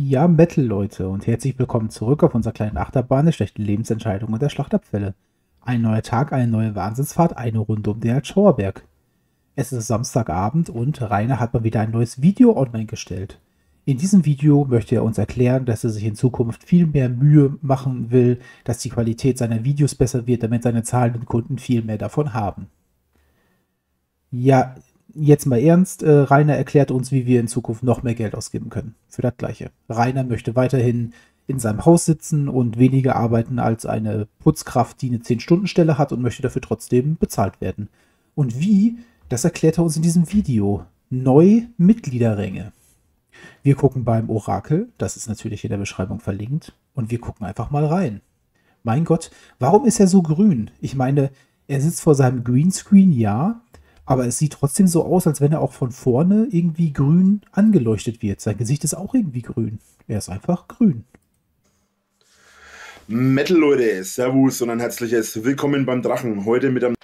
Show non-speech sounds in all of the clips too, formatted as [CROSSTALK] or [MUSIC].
Ja, Metal, Leute, und herzlich willkommen zurück auf unserer kleinen Achterbahn der schlechten Lebensentscheidungen und der Schlachtabfälle. Ein neuer Tag, eine neue Wahnsinnsfahrt, eine Runde um den Altschauerberg. Es ist Samstagabend und Rainer hat mal wieder ein neues Video online gestellt. In diesem Video möchte er uns erklären, dass er sich in Zukunft viel mehr Mühe machen will, dass die Qualität seiner Videos besser wird, damit seine zahlenden Kunden viel mehr davon haben. Ja, jetzt mal ernst, äh, Rainer erklärt uns, wie wir in Zukunft noch mehr Geld ausgeben können. Für das Gleiche. Rainer möchte weiterhin in seinem Haus sitzen und weniger arbeiten als eine Putzkraft, die eine 10-Stunden-Stelle hat und möchte dafür trotzdem bezahlt werden. Und wie, das erklärt er uns in diesem Video. Neu Mitgliederränge. Wir gucken beim Orakel, das ist natürlich in der Beschreibung verlinkt, und wir gucken einfach mal rein. Mein Gott, warum ist er so grün? Ich meine, er sitzt vor seinem Greenscreen, ja, aber es sieht trotzdem so aus, als wenn er auch von vorne irgendwie grün angeleuchtet wird. Sein Gesicht ist auch irgendwie grün. Er ist einfach grün. Metal Leute, Servus und ein herzliches Willkommen beim Drachen. Heute mit einem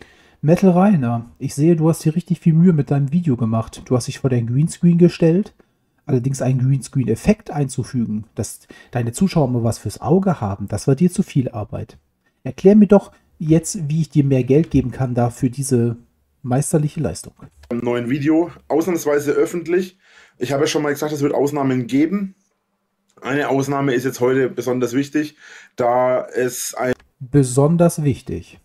Metal Rainer, ich sehe, du hast dir richtig viel Mühe mit deinem Video gemacht. Du hast dich vor dein Greenscreen gestellt, allerdings einen Greenscreen-Effekt einzufügen, dass deine Zuschauer mal was fürs Auge haben, das war dir zu viel Arbeit. Erklär mir doch jetzt, wie ich dir mehr Geld geben kann da für diese meisterliche Leistung. Im neuen Video, ausnahmsweise öffentlich. Ich habe ja schon mal gesagt, es wird Ausnahmen geben. Eine Ausnahme ist jetzt heute besonders wichtig, da es ein besonders wichtig.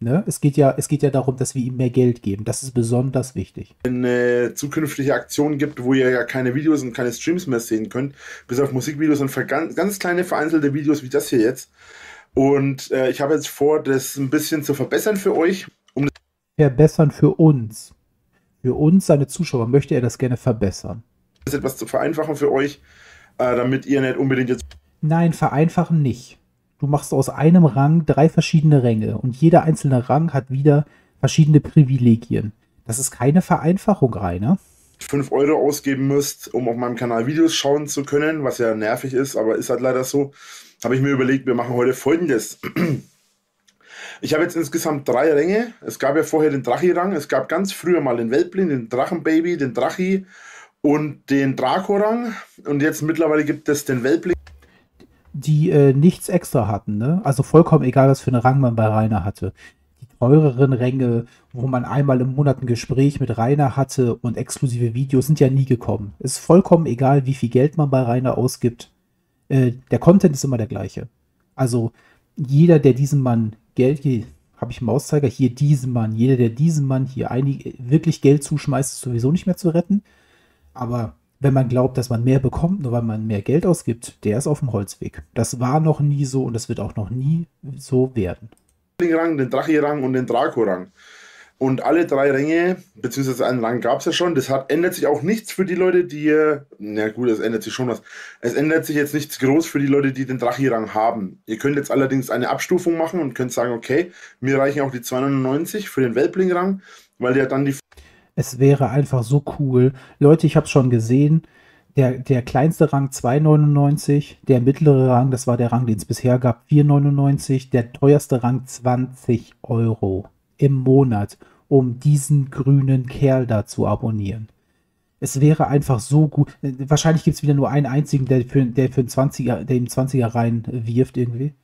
Ne? Es, geht ja, es geht ja darum, dass wir ihm mehr Geld geben. Das ist besonders wichtig. Eine zukünftige Aktion gibt, wo ihr ja keine Videos und keine Streams mehr sehen könnt, bis auf Musikvideos und ganz, kleine vereinzelte Videos wie das hier jetzt. Und äh, ich habe jetzt vor, das ein bisschen zu verbessern für euch. Um verbessern für uns. Für uns, seine Zuschauer, möchte er das gerne verbessern. Das etwas zu vereinfachen für euch, äh, damit ihr nicht unbedingt jetzt. Nein, vereinfachen nicht. Du machst aus einem Rang drei verschiedene Ränge und jeder einzelne Rang hat wieder verschiedene Privilegien. Das ist keine Vereinfachung, Rainer. 5 Euro ausgeben müsst, um auf meinem Kanal Videos schauen zu können, was ja nervig ist, aber ist halt leider so, habe ich mir überlegt, wir machen heute folgendes. [CLEARS THROAT] Ich habe jetzt insgesamt drei Ränge. Es gab ja vorher den Drachi-Rang. Es gab ganz früher mal den Weltblind, den Drachenbaby, den Drachi und den Draco-Rang. Und jetzt mittlerweile gibt es den Weltblind. Die äh, nichts extra hatten, ne? Also vollkommen egal, was für einen Rang man bei Rainer hatte. Die teureren Ränge, wo man einmal im Monat ein Gespräch mit Rainer hatte und exklusive Videos, sind ja nie gekommen. Es ist vollkommen egal, wie viel Geld man bei Rainer ausgibt. Äh, der Content ist immer der gleiche. Also jeder, der diesem Mann Geld, hier habe ich Mauszeiger, hier diesen Mann, jeder, der diesem Mann hier einig, wirklich Geld zuschmeißt, ist sowieso nicht mehr zu retten. Aber wenn man glaubt, dass man mehr bekommt, nur weil man mehr Geld ausgibt, der ist auf dem Holzweg. Das war noch nie so und das wird auch noch nie so werden. Den Rang, den Drachi-Rang und den Draco-Rang. Und alle drei Ränge, beziehungsweise einen Rang gab es ja schon, das hat, ändert sich auch nichts für die Leute, die, na gut, es ändert sich schon was. Es ändert sich jetzt nichts groß für die Leute, die den Drachi-Rang haben. Ihr könnt jetzt allerdings eine Abstufung machen und könnt sagen, okay, mir reichen auch die 299 für den Weltbling-Rang, weil der dann die... Es wäre einfach so cool. Leute, ich habe es schon gesehen, der, der kleinste Rang 2,99, der mittlere Rang, das war der Rang, den es bisher gab, 4,99, der teuerste Rang 20 Euro im Monat, um diesen grünen Kerl da zu abonnieren. Es wäre einfach so gut. Wahrscheinlich gibt es wieder nur einen einzigen, der für, der für einen 20er, der ihm 20er rein wirft irgendwie.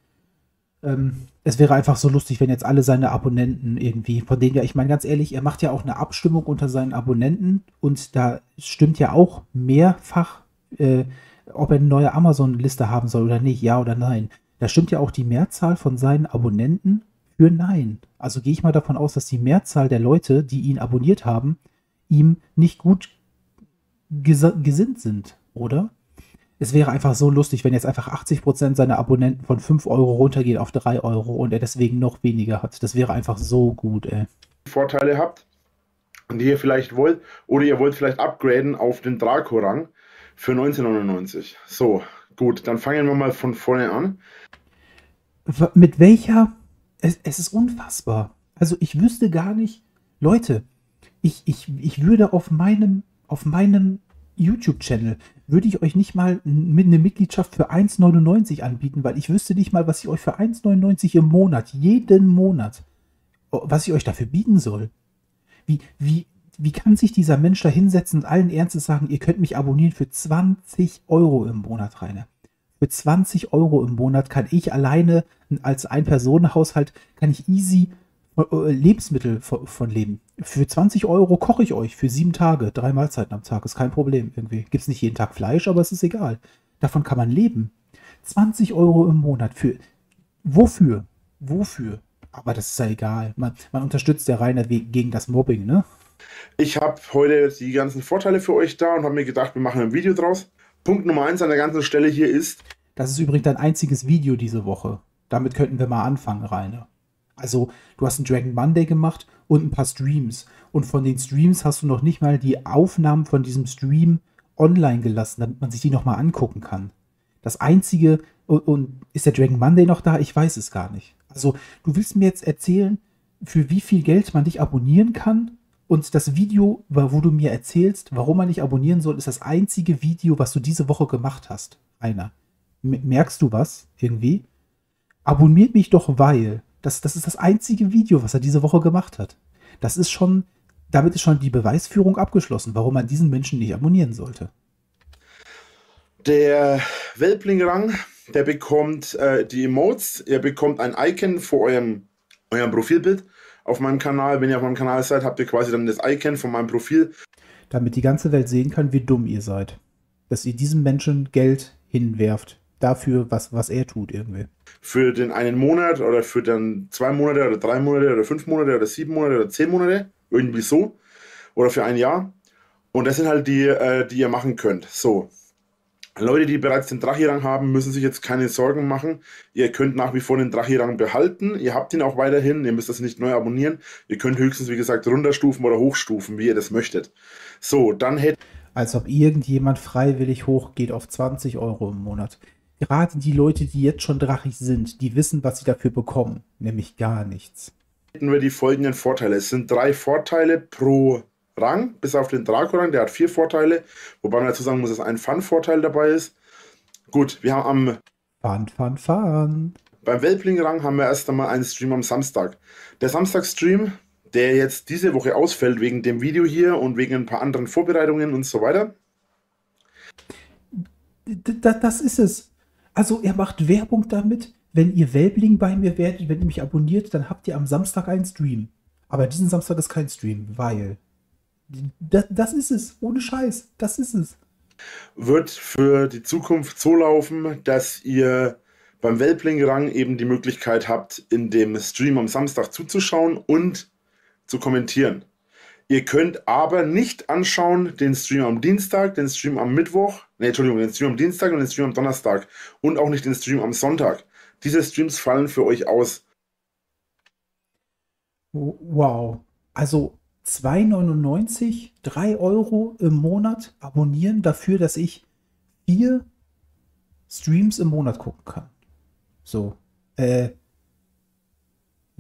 Ähm, es wäre einfach so lustig, wenn jetzt alle seine Abonnenten irgendwie, von denen ja, ich meine ganz ehrlich, er macht ja auch eine Abstimmung unter seinen Abonnenten und da stimmt ja auch mehrfach, äh, ob er eine neue Amazon-Liste haben soll oder nicht, ja oder nein. Da stimmt ja auch die Mehrzahl von seinen Abonnenten für Nein. Also gehe ich mal davon aus, dass die Mehrzahl der Leute, die ihn abonniert haben, ihm nicht gut ges gesinnt sind, oder? Es wäre einfach so lustig, wenn jetzt einfach 80% seiner Abonnenten von 5 Euro runtergehen auf 3 Euro und er deswegen noch weniger hat. Das wäre einfach so gut, ey. Vorteile habt, die ihr vielleicht wollt, oder ihr wollt vielleicht upgraden auf den Draco-Rang für 1999. So, gut, dann fangen wir mal von vorne an. Mit welcher es, es ist unfassbar. Also ich wüsste gar nicht, Leute, ich, ich, ich würde auf meinem, auf meinem YouTube-Channel, würde ich euch nicht mal mit eine Mitgliedschaft für 1,99 anbieten, weil ich wüsste nicht mal, was ich euch für 1,99 im Monat, jeden Monat, was ich euch dafür bieten soll. Wie, wie, wie kann sich dieser Mensch da hinsetzen und allen Ernstes sagen, ihr könnt mich abonnieren für 20 Euro im Monat, Rainer? Für 20 Euro im Monat kann ich alleine als Ein-Personen-Haushalt, kann ich easy äh, Lebensmittel von leben. Für 20 Euro koche ich euch für sieben Tage, drei Mahlzeiten am Tag, ist kein Problem irgendwie. Gibt es nicht jeden Tag Fleisch, aber es ist egal. Davon kann man leben. 20 Euro im Monat für. Wofür? Wofür? Aber das ist ja egal. Man, man unterstützt ja Rainer gegen das Mobbing, ne? Ich habe heute die ganzen Vorteile für euch da und habe mir gedacht, wir machen ein Video draus. Punkt Nummer eins an der ganzen Stelle hier ist. Das ist übrigens dein einziges Video diese Woche. Damit könnten wir mal anfangen, Rainer. Also, du hast einen Dragon Monday gemacht und ein paar Streams. Und von den Streams hast du noch nicht mal die Aufnahmen von diesem Stream online gelassen, damit man sich die nochmal angucken kann. Das einzige, und, und ist der Dragon Monday noch da? Ich weiß es gar nicht. Also, du willst mir jetzt erzählen, für wie viel Geld man dich abonnieren kann? Und das Video, wo du mir erzählst, warum man dich abonnieren soll, ist das einzige Video, was du diese Woche gemacht hast. Einer. Merkst du was irgendwie? Abonniert mich doch, weil. Das, das ist das einzige Video, was er diese Woche gemacht hat. Das ist schon, damit ist schon die Beweisführung abgeschlossen, warum man diesen Menschen nicht abonnieren sollte. Der Welpling-Rang, der bekommt äh, die Emotes, er bekommt ein Icon vor eurem, eurem Profilbild auf meinem Kanal. Wenn ihr auf meinem Kanal seid, habt ihr quasi dann das Icon von meinem Profil. Damit die ganze Welt sehen kann, wie dumm ihr seid. Dass ihr diesem Menschen Geld hinwerft dafür, was, was er tut irgendwie. Für den einen Monat oder für dann zwei Monate oder drei Monate oder fünf Monate oder sieben Monate oder zehn Monate, irgendwie so. Oder für ein Jahr. Und das sind halt die, äh, die ihr machen könnt. So. Leute, die bereits den Drachirang haben, müssen sich jetzt keine Sorgen machen. Ihr könnt nach wie vor den Drachirang behalten. Ihr habt ihn auch weiterhin. Ihr müsst das nicht neu abonnieren. Ihr könnt höchstens, wie gesagt, runterstufen oder hochstufen, wie ihr das möchtet. So, dann hätte. Als ob irgendjemand freiwillig hochgeht auf 20 Euro im Monat gerade die Leute, die jetzt schon drachig sind, die wissen, was sie dafür bekommen, nämlich gar nichts. Hätten wir die folgenden Vorteile. Es sind drei Vorteile pro Rang, bis auf den Draco-Rang, der hat vier Vorteile, wobei man dazu sagen muss, dass ein Fun-Vorteil dabei ist. Gut, wir haben am Fun, Fun, Fun. Beim Welpling-Rang haben wir erst einmal einen Stream am Samstag. Der Samstag-Stream, der jetzt diese Woche ausfällt wegen dem Video hier und wegen ein paar anderen Vorbereitungen und so weiter. das ist es. Also er macht Werbung damit, wenn ihr Welbling bei mir werdet, wenn ihr mich abonniert, dann habt ihr am Samstag einen Stream. Aber diesen Samstag ist kein Stream, weil das, das ist es, ohne Scheiß, das ist es. Wird für die Zukunft so laufen, dass ihr beim Welbling-Rang eben die Möglichkeit habt, in dem Stream am Samstag zuzuschauen und zu kommentieren. Ihr könnt aber nicht anschauen den Stream am Dienstag, den Stream am Mittwoch, ne, Entschuldigung, den Stream am Dienstag und den Stream am Donnerstag und auch nicht den Stream am Sonntag. Diese Streams fallen für euch aus. Wow. Also 2,99, 3 Euro im Monat abonnieren dafür, dass ich vier Streams im Monat gucken kann. So. Äh,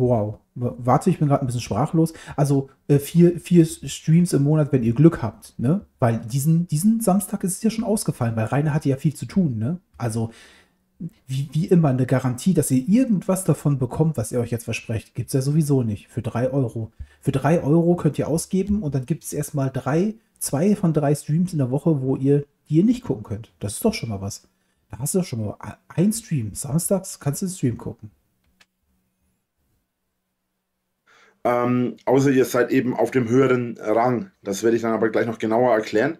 Wow. Warte, ich bin gerade ein bisschen sprachlos. Also äh, vier, vier Streams im Monat, wenn ihr Glück habt, ne? Weil diesen, diesen Samstag ist es ja schon ausgefallen, weil Rainer hatte ja viel zu tun, ne? Also wie, wie immer eine Garantie, dass ihr irgendwas davon bekommt, was ihr euch jetzt versprecht, gibt es ja sowieso nicht. Für drei Euro. Für drei Euro könnt ihr ausgeben und dann gibt es erstmal drei, zwei von drei Streams in der Woche, wo ihr, die ihr nicht gucken könnt. Das ist doch schon mal was. Da hast du doch schon mal ein Stream. Samstags kannst du den Stream gucken. Ähm, außer ihr seid eben auf dem höheren Rang. Das werde ich dann aber gleich noch genauer erklären.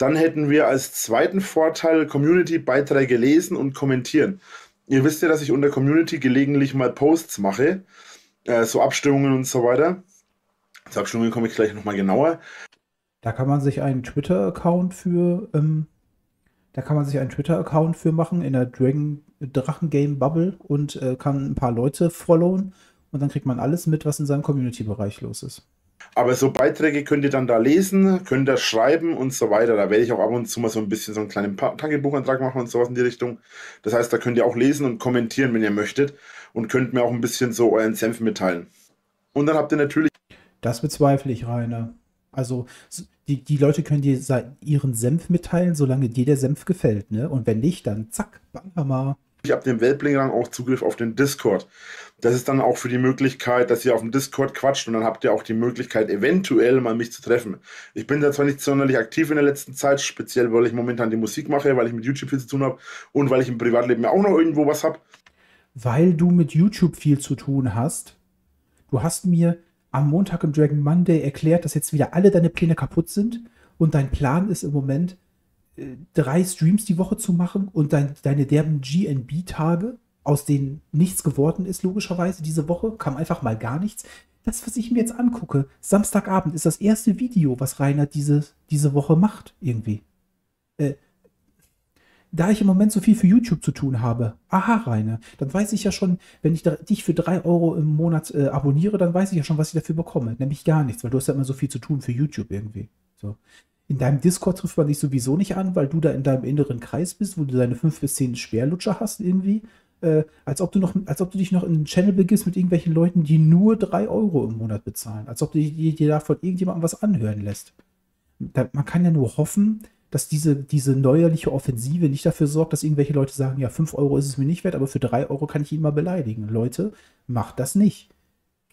Dann hätten wir als zweiten Vorteil Community-Beiträge lesen und kommentieren. Ihr wisst ja, dass ich unter Community gelegentlich mal Posts mache, äh, so Abstimmungen und so weiter. Zu Abstimmungen komme ich gleich nochmal genauer. Da kann man sich einen Twitter-Account für, ähm, da kann man sich einen Twitter-Account für machen in der Dragon Drachen Game Bubble und äh, kann ein paar Leute followen und dann kriegt man alles mit, was in seinem Community-Bereich los ist. Aber so Beiträge könnt ihr dann da lesen, könnt ihr schreiben und so weiter. Da werde ich auch ab und zu mal so ein bisschen so einen kleinen Tagebuchantrag machen und sowas in die Richtung. Das heißt, da könnt ihr auch lesen und kommentieren, wenn ihr möchtet. Und könnt mir auch ein bisschen so euren Senf mitteilen. Und dann habt ihr natürlich. Das bezweifle ich, Rainer. Also, die, die Leute können dir ihren Senf mitteilen, solange dir der Senf gefällt, ne? Und wenn nicht, dann zack, Banhammer. Ich ab dem Weltbling-Rang auch Zugriff auf den Discord. Das ist dann auch für die Möglichkeit, dass ihr auf dem Discord quatscht und dann habt ihr auch die Möglichkeit, eventuell mal mich zu treffen. Ich bin da zwar nicht sonderlich aktiv in der letzten Zeit, speziell weil ich momentan die Musik mache, weil ich mit YouTube viel zu tun habe und weil ich im Privatleben ja auch noch irgendwo was habe. Weil du mit YouTube viel zu tun hast. Du hast mir am Montag im Dragon Monday erklärt, dass jetzt wieder alle deine Pläne kaputt sind und dein Plan ist im Moment, drei Streams die Woche zu machen und dein, deine derben GNB-Tage, aus denen nichts geworden ist, logischerweise, diese Woche, kam einfach mal gar nichts. Das, was ich mir jetzt angucke, Samstagabend ist das erste Video, was Rainer diese, diese Woche macht, irgendwie. Äh, da ich im Moment so viel für YouTube zu tun habe, aha, Rainer, dann weiß ich ja schon, wenn ich dich für drei Euro im Monat äh, abonniere, dann weiß ich ja schon, was ich dafür bekomme. Nämlich gar nichts, weil du hast ja immer so viel zu tun für YouTube irgendwie. So. In deinem Discord trifft man dich sowieso nicht an, weil du da in deinem inneren Kreis bist, wo du deine fünf bis zehn Speerlutscher hast irgendwie. Äh, als ob du noch, als ob du dich noch in einen Channel begibst mit irgendwelchen Leuten, die nur drei Euro im Monat bezahlen. Als ob du dir, dir da von irgendjemandem was anhören lässt. Da, man kann ja nur hoffen, dass diese, diese neuerliche Offensive nicht dafür sorgt, dass irgendwelche Leute sagen, ja, fünf Euro ist es mir nicht wert, aber für drei Euro kann ich ihn mal beleidigen. Leute, macht das nicht.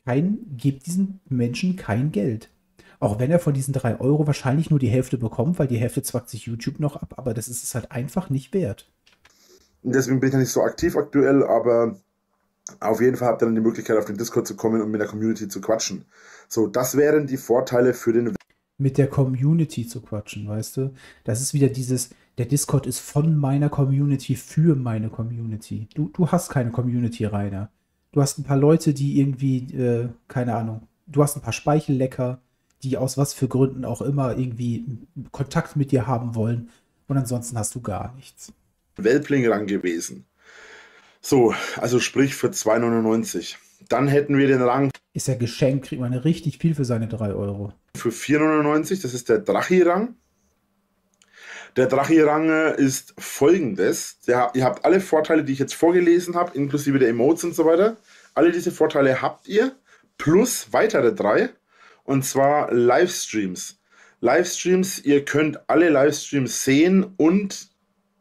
Kein, gebt diesen Menschen kein Geld. Auch wenn er von diesen drei Euro wahrscheinlich nur die Hälfte bekommt, weil die Hälfte zwackt sich YouTube noch ab, aber das ist es halt einfach nicht wert. Deswegen bin ich ja nicht so aktiv aktuell, aber auf jeden Fall habt ihr dann die Möglichkeit, auf den Discord zu kommen und mit der Community zu quatschen. So, das wären die Vorteile für den. Mit der Community zu quatschen, weißt du? Das ist wieder dieses, der Discord ist von meiner Community für meine Community. Du, du hast keine Community, Rainer. Du hast ein paar Leute, die irgendwie, äh, keine Ahnung, du hast ein paar Speichellecker, die aus was für Gründen auch immer irgendwie Kontakt mit dir haben wollen. Und ansonsten hast du gar nichts. Welpling-Rang gewesen. So, also sprich für 2,99. Dann hätten wir den Rang. Ist ja geschenkt, kriegt man richtig viel für seine 3 Euro. Für 4,99, das ist der Drachi-Rang. Der Drachi-Rang ist folgendes. Der, ihr habt alle Vorteile, die ich jetzt vorgelesen habe, inklusive der Emotes und so weiter. Alle diese Vorteile habt ihr, plus weitere drei und zwar Livestreams. Livestreams, ihr könnt alle Livestreams sehen und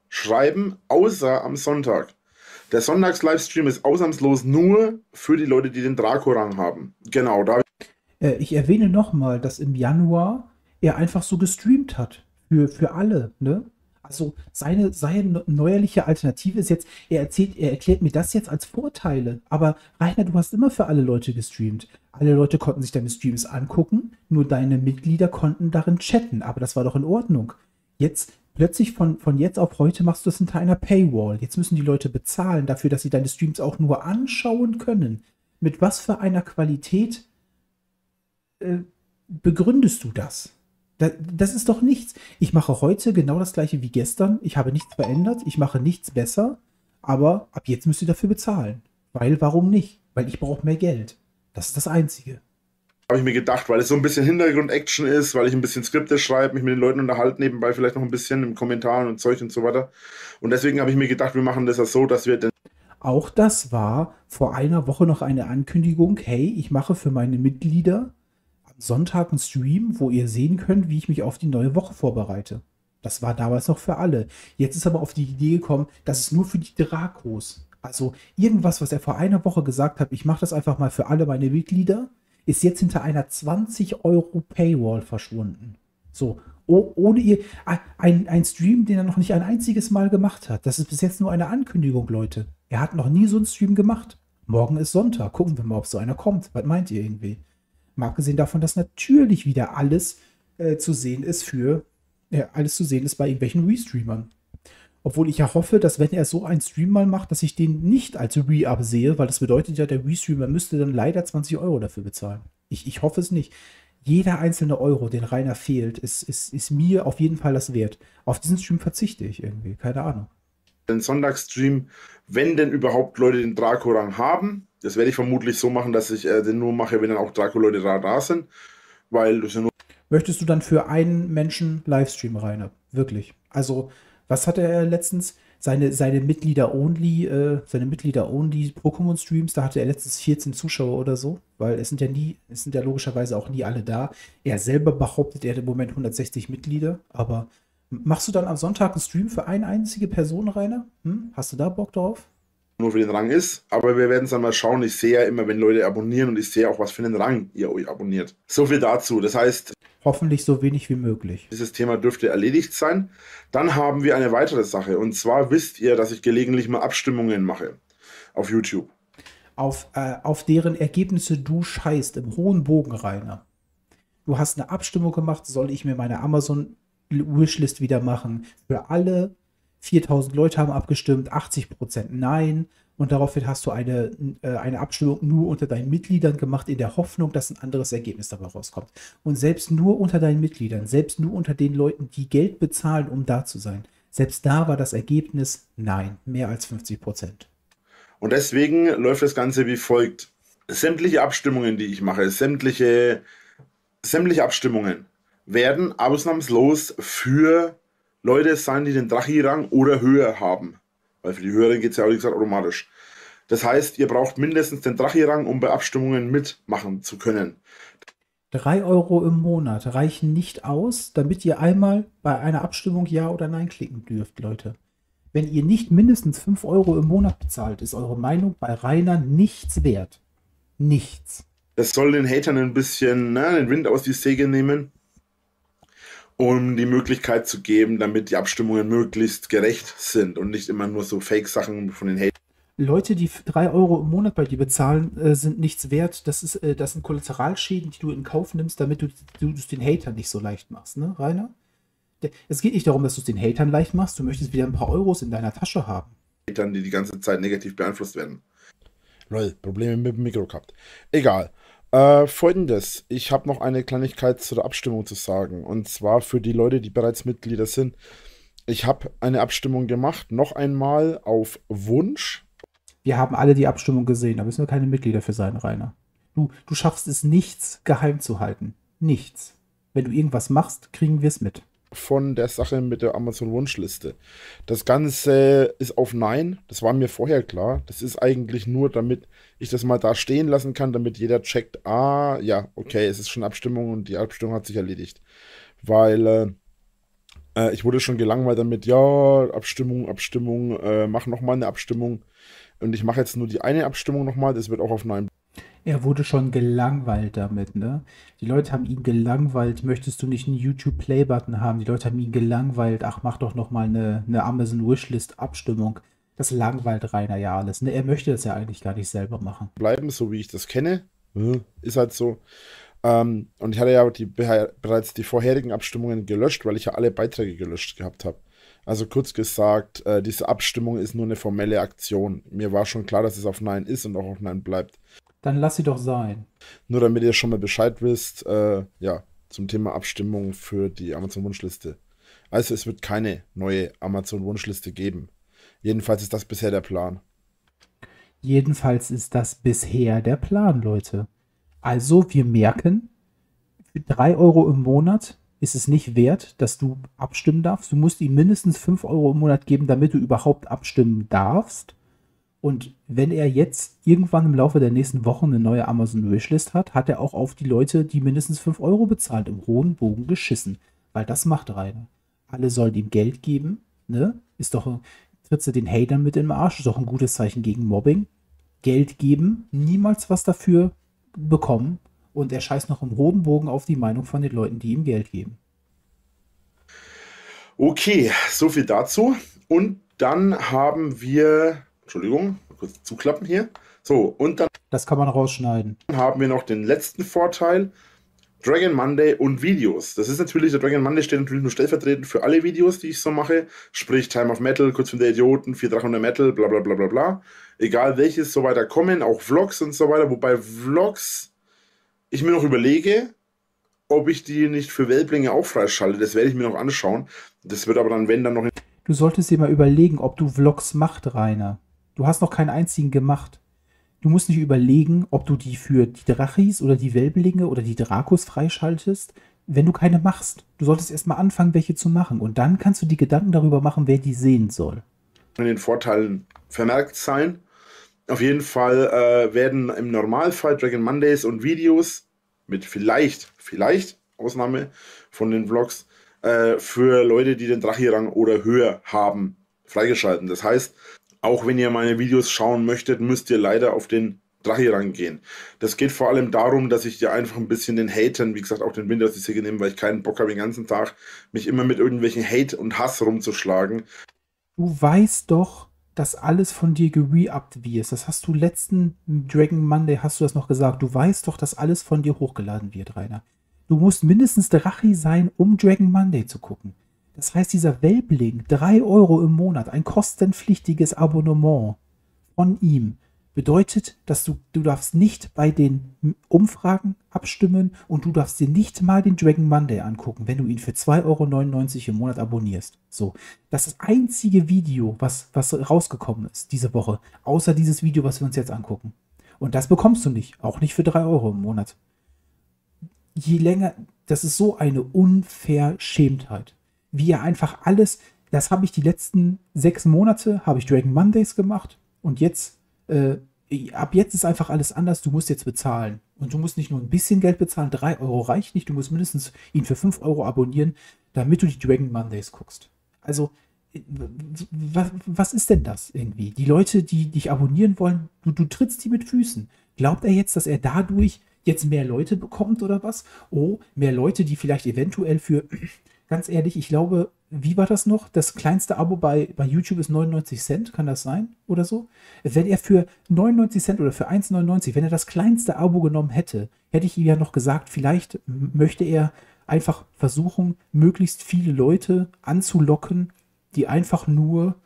schreiben, außer am Sonntag. Der Sonntags-Livestream ist ausnahmslos nur für die Leute, die den Draco-Rang haben. Genau, da. Äh, ich erwähne nochmal, dass im Januar er einfach so gestreamt hat. Für, für alle, ne? Also seine, seine neuerliche Alternative ist jetzt, er erzählt, er erklärt mir das jetzt als Vorteile. Aber Rainer, du hast immer für alle Leute gestreamt. Alle Leute konnten sich deine Streams angucken, nur deine Mitglieder konnten darin chatten. Aber das war doch in Ordnung. Jetzt plötzlich von, von jetzt auf heute machst du es hinter einer Paywall. Jetzt müssen die Leute bezahlen dafür, dass sie deine Streams auch nur anschauen können. Mit was für einer Qualität äh, begründest du das? Das ist doch nichts. Ich mache heute genau das gleiche wie gestern. Ich habe nichts verändert. Ich mache nichts besser. Aber ab jetzt müsst ihr dafür bezahlen. Weil, warum nicht? Weil ich brauche mehr Geld. Das ist das Einzige. Habe ich mir gedacht, weil es so ein bisschen Hintergrund-Action ist, weil ich ein bisschen Skripte schreibe, mich mit den Leuten unterhalte, nebenbei vielleicht noch ein bisschen im Kommentaren und Zeug und so weiter. Und deswegen habe ich mir gedacht, wir machen das ja so, dass wir Auch das war vor einer Woche noch eine Ankündigung. Hey, ich mache für meine Mitglieder Sonntag einen Stream, wo ihr sehen könnt, wie ich mich auf die neue Woche vorbereite. Das war damals noch für alle. Jetzt ist aber auf die Idee gekommen, das ist nur für die Drakos. Also irgendwas, was er vor einer Woche gesagt hat, ich mache das einfach mal für alle meine Mitglieder, ist jetzt hinter einer 20 Euro Paywall verschwunden. So, oh, ohne ihr, ein, ein Stream, den er noch nicht ein einziges Mal gemacht hat. Das ist bis jetzt nur eine Ankündigung, Leute. Er hat noch nie so einen Stream gemacht. Morgen ist Sonntag. Gucken wir mal, ob so einer kommt. Was meint ihr irgendwie? Mal abgesehen davon, dass natürlich wieder alles äh, zu sehen ist für, äh, alles zu sehen ist bei irgendwelchen Restreamern. Obwohl ich ja hoffe, dass wenn er so einen Stream mal macht, dass ich den nicht als Re-Up sehe, weil das bedeutet ja, der Restreamer müsste dann leider 20 Euro dafür bezahlen. Ich, ich hoffe es nicht. Jeder einzelne Euro, den Rainer fehlt, ist, ist, ist mir auf jeden Fall das wert. Auf diesen Stream verzichte ich irgendwie, keine Ahnung. Den Sonntagsstream, wenn denn überhaupt Leute den Draco-Rang haben, das werde ich vermutlich so machen, dass ich äh, den nur mache, wenn dann auch Draco-Leute da, da sind. Weil das ja nur. Möchtest du dann für einen Menschen Livestream rein? Wirklich. Also, was hatte er letztens? Seine, seine Mitglieder-Only, äh, seine Mitglieder-Only Pokémon-Streams, da hatte er letztens 14 Zuschauer oder so, weil es sind ja nie, es sind ja logischerweise auch nie alle da. Er selber behauptet, er hat im Moment 160 Mitglieder, aber machst du dann am Sonntag einen Stream für eine einzige Person, Rainer? Hm? Hast du da Bock drauf? Nur für den Rang ist. Aber wir werden es dann mal schauen. Ich sehe ja immer, wenn Leute abonnieren und ich sehe auch, was für einen Rang ihr euch abonniert. So viel dazu. Das heißt, Hoffentlich so wenig wie möglich. dieses Thema dürfte erledigt sein. Dann haben wir eine weitere Sache. Und zwar wisst ihr, dass ich gelegentlich mal Abstimmungen mache auf YouTube. Auf, äh, auf deren Ergebnisse du scheißt im hohen Bogen, Rainer. Du hast eine Abstimmung gemacht, soll ich mir meine Amazon Wishlist wieder machen? Für alle 4000 Leute haben abgestimmt, 80% nein. Und daraufhin hast du eine, äh, eine Abstimmung nur unter deinen Mitgliedern gemacht, in der Hoffnung, dass ein anderes Ergebnis dabei rauskommt. Und selbst nur unter deinen Mitgliedern, selbst nur unter den Leuten, die Geld bezahlen, um da zu sein, selbst da war das Ergebnis nein, mehr als 50 Prozent. Und deswegen läuft das Ganze wie folgt. Sämtliche Abstimmungen, die ich mache, sämtliche, sämtliche Abstimmungen werden ausnahmslos für Leute sein, die den Drachi-Rang oder höher haben. Weil für die höheren geht es ja, wie gesagt, automatisch. Das heißt, ihr braucht mindestens den Drachi-Rang, um bei Abstimmungen mitmachen zu können. 3 Euro im Monat reichen nicht aus, damit ihr einmal bei einer Abstimmung Ja oder Nein klicken dürft, Leute. Wenn ihr nicht mindestens 5 Euro im Monat bezahlt, ist eure Meinung bei Rainer nichts wert. Nichts. Das soll den Hatern ein bisschen ne, den Wind aus die Segel nehmen, um die Möglichkeit zu geben, damit die Abstimmungen möglichst gerecht sind und nicht immer nur so Fake-Sachen von den Hatern. Leute, die 3 Euro im Monat bei dir bezahlen, äh, sind nichts wert. Das, ist, äh, das sind Kollateralschäden, die du in Kauf nimmst, damit du, du es den Hatern nicht so leicht machst, ne, Rainer? Es geht nicht darum, dass du es den Hatern leicht machst. Du möchtest wieder ein paar Euros in deiner Tasche haben. Hatern, die die ganze Zeit negativ beeinflusst werden. Lol, Probleme mit dem Mikro gehabt. Egal. Äh, Folgendes. Ich habe noch eine Kleinigkeit zu der Abstimmung zu sagen. Und zwar für die Leute, die bereits Mitglieder sind. Ich habe eine Abstimmung gemacht, noch einmal auf Wunsch. Wir haben alle die Abstimmung gesehen. Da müssen wir keine Mitglieder für sein, Rainer. Du, du schaffst es nichts geheim zu halten. Nichts. Wenn du irgendwas machst, kriegen wir es mit. Von der Sache mit der Amazon-Wunschliste. Das Ganze ist auf Nein, das war mir vorher klar. Das ist eigentlich nur, damit ich das mal da stehen lassen kann, damit jeder checkt, ah, ja, okay, es ist schon Abstimmung und die Abstimmung hat sich erledigt. Weil äh, äh, ich wurde schon gelangweilt damit, ja, Abstimmung, Abstimmung, äh, mach nochmal eine Abstimmung. Und ich mache jetzt nur die eine Abstimmung nochmal, das wird auch auf Nein Er wurde schon gelangweilt damit, ne? Die Leute haben ihn gelangweilt. Möchtest du nicht einen YouTube-Play-Button haben? Die Leute haben ihn gelangweilt. Ach, mach doch noch mal eine, eine Amazon-Wishlist-Abstimmung. Das langweilt Rainer ja alles. Ne? Er möchte das ja eigentlich gar nicht selber machen. bleiben, so wie ich das kenne. Hm, Ist halt so. Ähm, und ich hatte ja die, bereits die vorherigen Abstimmungen gelöscht, weil ich ja alle Beiträge gelöscht gehabt habe. Also kurz gesagt, äh, diese Abstimmung ist nur eine formelle Aktion. Mir war schon klar, dass es auf Nein ist und auch auf Nein bleibt. Dann lass sie doch sein. Nur damit ihr schon mal Bescheid wisst, äh, ja, zum Thema Abstimmung für die Amazon-Wunschliste. Also es wird keine neue Amazon-Wunschliste geben. Jedenfalls ist das bisher der Plan. Jedenfalls ist das bisher der Plan, Leute. Also, wir merken, für 3 Euro im Monat ist es nicht wert, dass du abstimmen darfst. Du musst ihm mindestens 5 Euro im Monat geben, damit du überhaupt abstimmen darfst. Und wenn er jetzt irgendwann im Laufe der nächsten Wochen eine neue Amazon Wishlist hat, hat er auch auf die Leute, die mindestens 5 Euro bezahlt, im hohen Bogen geschissen. Weil das macht Rainer. Alle sollen ihm Geld geben, ne? Ist doch, trittst du den Hatern mit im Arsch, ist doch ein gutes Zeichen gegen Mobbing. Geld geben, niemals was dafür bekommen. Und er scheißt noch im hohen Bogen auf die Meinung von den Leuten, die ihm Geld geben. Okay, so viel dazu. Und dann haben wir, Entschuldigung, kurz zuklappen hier. So, und dann Das kann man rausschneiden. haben wir noch den letzten Vorteil. Dragon Monday und Videos. Das ist natürlich, der Dragon Monday steht natürlich nur stellvertretend für alle Videos, die ich so mache. Sprich Time of Metal, Kurzfilm der Idioten, Vier Drachen der Metal, bla bla bla bla bla. Egal welches so weiter kommen, auch Vlogs und so weiter. Wobei Vlogs, ich mir noch überlege, ob ich die nicht für Welblinge auch freischalte. Das werde ich mir noch anschauen. Das wird aber dann, wenn, dann noch in Du solltest dir mal überlegen, ob du Vlogs macht, Rainer. Du hast noch keinen einzigen gemacht. Du musst nicht überlegen, ob du die für die Drachis oder die Welblinge oder die Dracos freischaltest, wenn du keine machst. Du solltest erstmal anfangen, welche zu machen. Und dann kannst du die Gedanken darüber machen, wer die sehen soll. in den Vorteilen vermerkt sein. Auf jeden Fall äh, werden im Normalfall Dragon Mondays und Videos mit vielleicht, vielleicht Ausnahme von den Vlogs äh, für Leute, die den Drachirang oder höher haben, freigeschalten. Das heißt, Auch wenn ihr meine Videos schauen möchtet, müsst ihr leider auf den Drache rangehen. Das geht vor allem darum, dass ich dir einfach ein bisschen den Hatern, wie gesagt, auch den Wind aus die Säge nehme, weil ich keinen Bock habe, den ganzen Tag mich immer mit irgendwelchen Hate und Hass rumzuschlagen. Du weißt doch, dass alles von dir gereupt wird. Das hast du letzten Dragon Monday, hast du das noch gesagt. Du weißt doch, dass alles von dir hochgeladen wird, Rainer. Du musst mindestens Drachi sein, um Dragon Monday zu gucken. Das heißt, dieser Welbling, 3 Euro im Monat, ein kostenpflichtiges Abonnement von ihm, bedeutet, dass du, du darfst nicht bei den Umfragen abstimmen und du darfst dir nicht mal den Dragon Monday angucken, wenn du ihn für 2,99 Euro im Monat abonnierst. So, das ist das einzige Video, was, was rausgekommen ist diese Woche, außer dieses Video, was wir uns jetzt angucken. Und das bekommst du nicht, auch nicht für 3 Euro im Monat. Je länger, das ist so eine Unverschämtheit. Wie er einfach alles, das habe ich die letzten sechs Monate, habe ich Dragon Mondays gemacht und jetzt äh, ab jetzt ist einfach alles anders, du musst jetzt bezahlen. Und du musst nicht nur ein bisschen Geld bezahlen, 3 Euro reicht nicht, du musst mindestens ihn für 5 Euro abonnieren, damit du die Dragon Mondays guckst. Also, was, was ist denn das irgendwie? Die Leute, die dich abonnieren wollen, du, du trittst die mit Füßen. Glaubt er jetzt, dass er dadurch jetzt mehr Leute bekommt oder was? Oh, mehr Leute, die vielleicht eventuell für, ganz ehrlich, ich glaube, wie war das noch? Das kleinste Abo bei, bei YouTube ist 99 Cent, kann das sein? Oder so? Wenn er für 99 Cent oder für 1,99, wenn er das kleinste Abo genommen hätte, hätte ich ihm ja noch gesagt, vielleicht möchte er einfach versuchen, möglichst viele Leute anzulocken, die einfach nur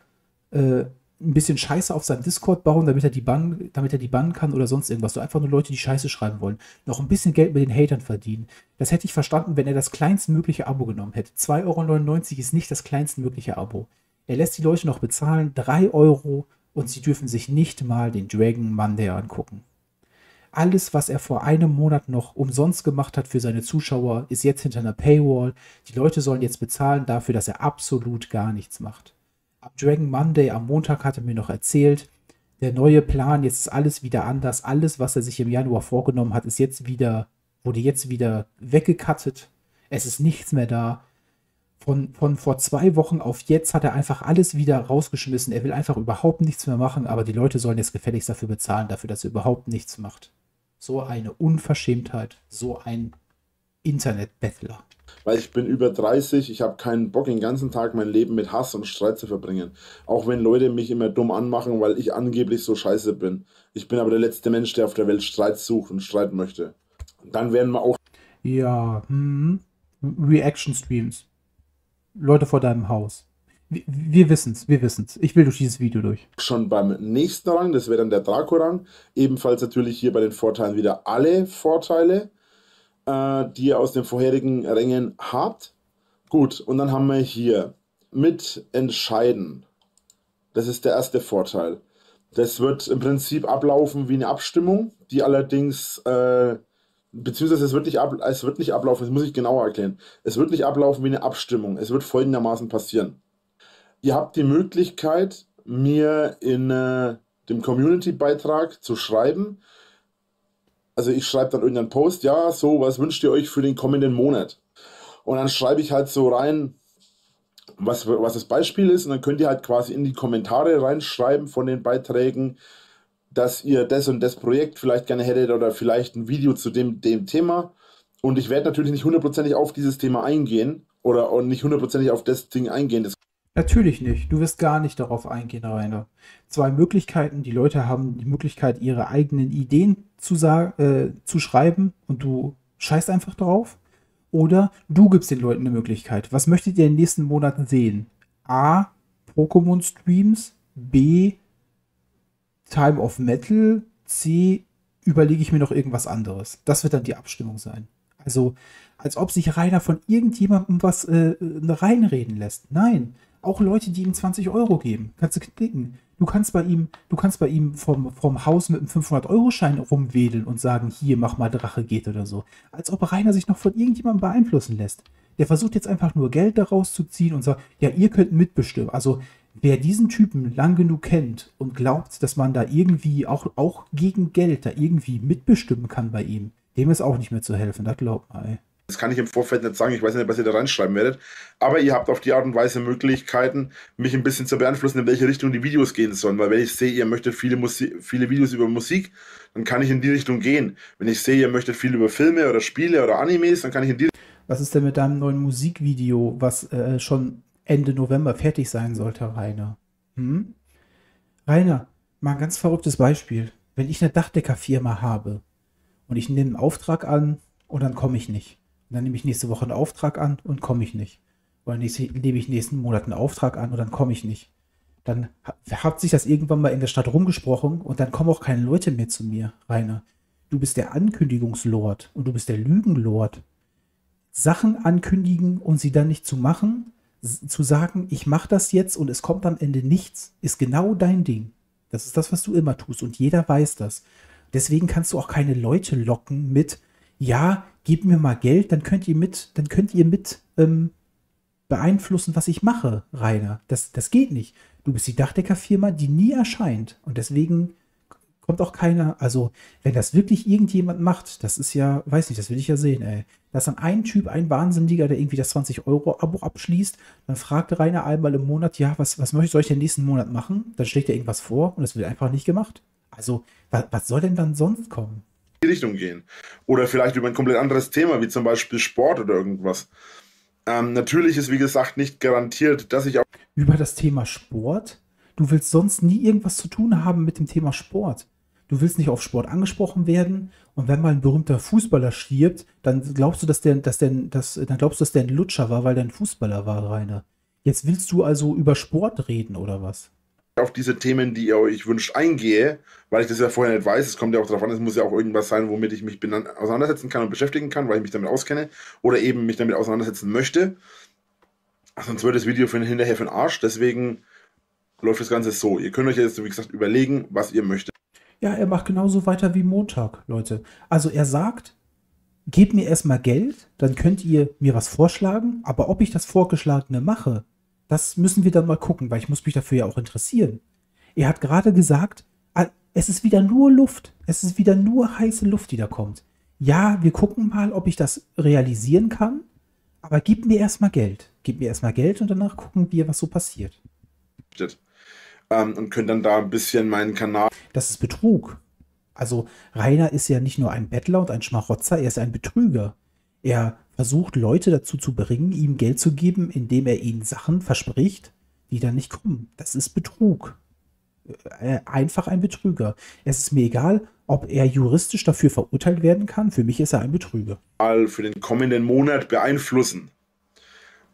äh, ein bisschen Scheiße auf seinem Discord bauen, damit er die bannen, damit er die bannen kann oder sonst irgendwas. So einfach nur Leute, die Scheiße schreiben wollen. Noch ein bisschen Geld mit den Hatern verdienen. Das hätte ich verstanden, wenn er das kleinstmögliche Abo genommen hätte. 2,99 Euro ist nicht das kleinstmögliche Abo. Er lässt die Leute noch bezahlen, 3 Euro und sie dürfen sich nicht mal den Dragon Monday angucken. Alles, was er vor einem Monat noch umsonst gemacht hat für seine Zuschauer, ist jetzt hinter einer Paywall. Die Leute sollen jetzt bezahlen dafür, dass er absolut gar nichts macht ab Dragon Monday am Montag hat er mir noch erzählt, der neue Plan, jetzt ist alles wieder anders. Alles, was er sich im Januar vorgenommen hat, ist jetzt wieder, wurde jetzt wieder weggekattet. Es ist nichts mehr da. Von, von vor zwei Wochen auf jetzt hat er einfach alles wieder rausgeschmissen. Er will einfach überhaupt nichts mehr machen, aber die Leute sollen jetzt gefälligst dafür bezahlen, dafür, dass er überhaupt nichts macht. So eine Unverschämtheit, so ein Internet-Bettler weil ich bin über 30, ich habe keinen Bock, den ganzen Tag mein Leben mit Hass und Streit zu verbringen. Auch wenn Leute mich immer dumm anmachen, weil ich angeblich so scheiße bin. Ich bin aber der letzte Mensch, der auf der Welt Streit sucht und streiten möchte. Dann werden wir auch. Ja, hm. Reaction-Streams. Leute vor deinem Haus. Wir, wir wissen's, wir wissen's. Ich will durch dieses Video durch. Schon beim nächsten Rang, das wäre dann der Draco-Rang. Ebenfalls natürlich hier bei den Vorteilen wieder alle Vorteile äh, die ihr aus den vorherigen Rängen habt. Gut, und dann haben wir hier mit entscheiden. Das ist der erste Vorteil. Das wird im Prinzip ablaufen wie eine Abstimmung, die allerdings, äh, beziehungsweise es wird, nicht ab, es wird nicht ablaufen, das muss ich genauer erklären. Es wird nicht ablaufen wie eine Abstimmung. Es wird folgendermaßen passieren. Ihr habt die Möglichkeit, mir in äh, dem Community-Beitrag zu schreiben, also ich schreibe dann irgendeinen Post, ja, so, was wünscht ihr euch für den kommenden Monat? Und dann schreibe ich halt so rein, was, was das Beispiel ist, und dann könnt ihr halt quasi in die Kommentare reinschreiben von den Beiträgen, dass ihr das und das Projekt vielleicht gerne hättet oder vielleicht ein Video zu dem, dem Thema. Und ich werde natürlich nicht hundertprozentig auf dieses Thema eingehen oder nicht hundertprozentig auf das Ding eingehen. Das Natürlich nicht. Du wirst gar nicht darauf eingehen, Rainer. Zwei Möglichkeiten. Die Leute haben die Möglichkeit, ihre eigenen Ideen zu, äh, zu schreiben und du scheißt einfach drauf. Oder du gibst den Leuten eine Möglichkeit. Was möchtet ihr in den nächsten Monaten sehen? A. Pokémon Streams. B. Time of Metal. C. Überlege ich mir noch irgendwas anderes. Das wird dann die Abstimmung sein. Also, als ob sich Rainer von irgendjemandem was äh, reinreden lässt. Nein, auch Leute, die ihm 20 Euro geben. Kannst du klicken. Du kannst bei ihm, du kannst bei ihm vom, vom Haus mit einem 500-Euro-Schein rumwedeln und sagen, hier, mach mal Drache geht oder so. Als ob Rainer sich noch von irgendjemandem beeinflussen lässt. Der versucht jetzt einfach nur Geld daraus zu ziehen und sagt, ja, ihr könnt mitbestimmen. Also, wer diesen Typen lang genug kennt und glaubt, dass man da irgendwie auch, auch gegen Geld da irgendwie mitbestimmen kann bei ihm, dem ist auch nicht mehr zu helfen, das glaubt man, ey. Das kann ich im Vorfeld nicht sagen. Ich weiß nicht, was ihr da reinschreiben werdet. Aber ihr habt auf die Art und Weise Möglichkeiten, mich ein bisschen zu beeinflussen, in welche Richtung die Videos gehen sollen. Weil wenn ich sehe, ihr möchtet viele, Musik, viele Videos über Musik, dann kann ich in die Richtung gehen. Wenn ich sehe, ihr möchtet viel über Filme oder Spiele oder Animes, dann kann ich in die Was ist denn mit deinem neuen Musikvideo, was äh, schon Ende November fertig sein sollte, Rainer? Hm? Rainer, mal ein ganz verrücktes Beispiel. Wenn ich eine Dachdeckerfirma habe und ich nehme einen Auftrag an und dann komme ich nicht. Dann nehme ich nächste Woche einen Auftrag an und komme ich nicht. Oder nächste, nehme ich nächsten Monat einen Auftrag an und dann komme ich nicht. Dann hat sich das irgendwann mal in der Stadt rumgesprochen und dann kommen auch keine Leute mehr zu mir, Rainer. Du bist der Ankündigungslord und du bist der Lügenlord. Sachen ankündigen und sie dann nicht zu machen, zu sagen, ich mache das jetzt und es kommt am Ende nichts, ist genau dein Ding. Das ist das, was du immer tust und jeder weiß das. Deswegen kannst du auch keine Leute locken mit, ja, gib mir mal Geld, dann könnt ihr mit, dann könnt ihr mit ähm, beeinflussen, was ich mache, Rainer. Das, das geht nicht. Du bist die Dachdeckerfirma, die nie erscheint. Und deswegen kommt auch keiner. Also, wenn das wirklich irgendjemand macht, das ist ja, weiß nicht, das will ich ja sehen, ey. Da ist dann ein Typ, ein Wahnsinniger, der irgendwie das 20-Euro-Abo abschließt. Dann fragt Rainer einmal im Monat, ja, was, was möchte, soll ich denn nächsten Monat machen? Dann schlägt er irgendwas vor und es wird einfach nicht gemacht. Also, was, was soll denn dann sonst kommen? Die Richtung gehen. Oder vielleicht über ein komplett anderes Thema, wie zum Beispiel Sport oder irgendwas. Ähm, natürlich ist, wie gesagt, nicht garantiert, dass ich auch. Über das Thema Sport? Du willst sonst nie irgendwas zu tun haben mit dem Thema Sport. Du willst nicht auf Sport angesprochen werden und wenn mal ein berühmter Fußballer stirbt, dann glaubst du, dass der, dass der, dass, dann glaubst du, dass der ein Lutscher war, weil der ein Fußballer war, Rainer. Jetzt willst du also über Sport reden oder was? Auf diese Themen, die ihr euch wünscht, eingehe, weil ich das ja vorher nicht weiß. Es kommt ja auch darauf an, es muss ja auch irgendwas sein, womit ich mich auseinandersetzen kann und beschäftigen kann, weil ich mich damit auskenne oder eben mich damit auseinandersetzen möchte. Sonst wird das Video für hinterher für den Arsch. Deswegen läuft das Ganze so. Ihr könnt euch jetzt, wie gesagt, überlegen, was ihr möchtet. Ja, er macht genauso weiter wie Montag, Leute. Also er sagt, gebt mir erstmal Geld, dann könnt ihr mir was vorschlagen, aber ob ich das Vorgeschlagene mache, das müssen wir dann mal gucken, weil ich muss mich dafür ja auch interessieren. Er hat gerade gesagt, ah, es ist wieder nur Luft. Es ist wieder nur heiße Luft, die da kommt. Ja, wir gucken mal, ob ich das realisieren kann, aber gib mir erstmal Geld. Gib mir erstmal Geld und danach gucken wir, was so passiert. Ähm, und können dann da ein bisschen meinen Kanal. Das ist Betrug. Also Rainer ist ja nicht nur ein Bettler und ein Schmarotzer, er ist ein Betrüger. Er versucht, Leute dazu zu bringen, ihm Geld zu geben, indem er ihnen Sachen verspricht, die dann nicht kommen. Das ist Betrug. Äh, einfach ein Betrüger. Es ist mir egal, ob er juristisch dafür verurteilt werden kann. Für mich ist er ein Betrüger. Für den kommenden Monat beeinflussen.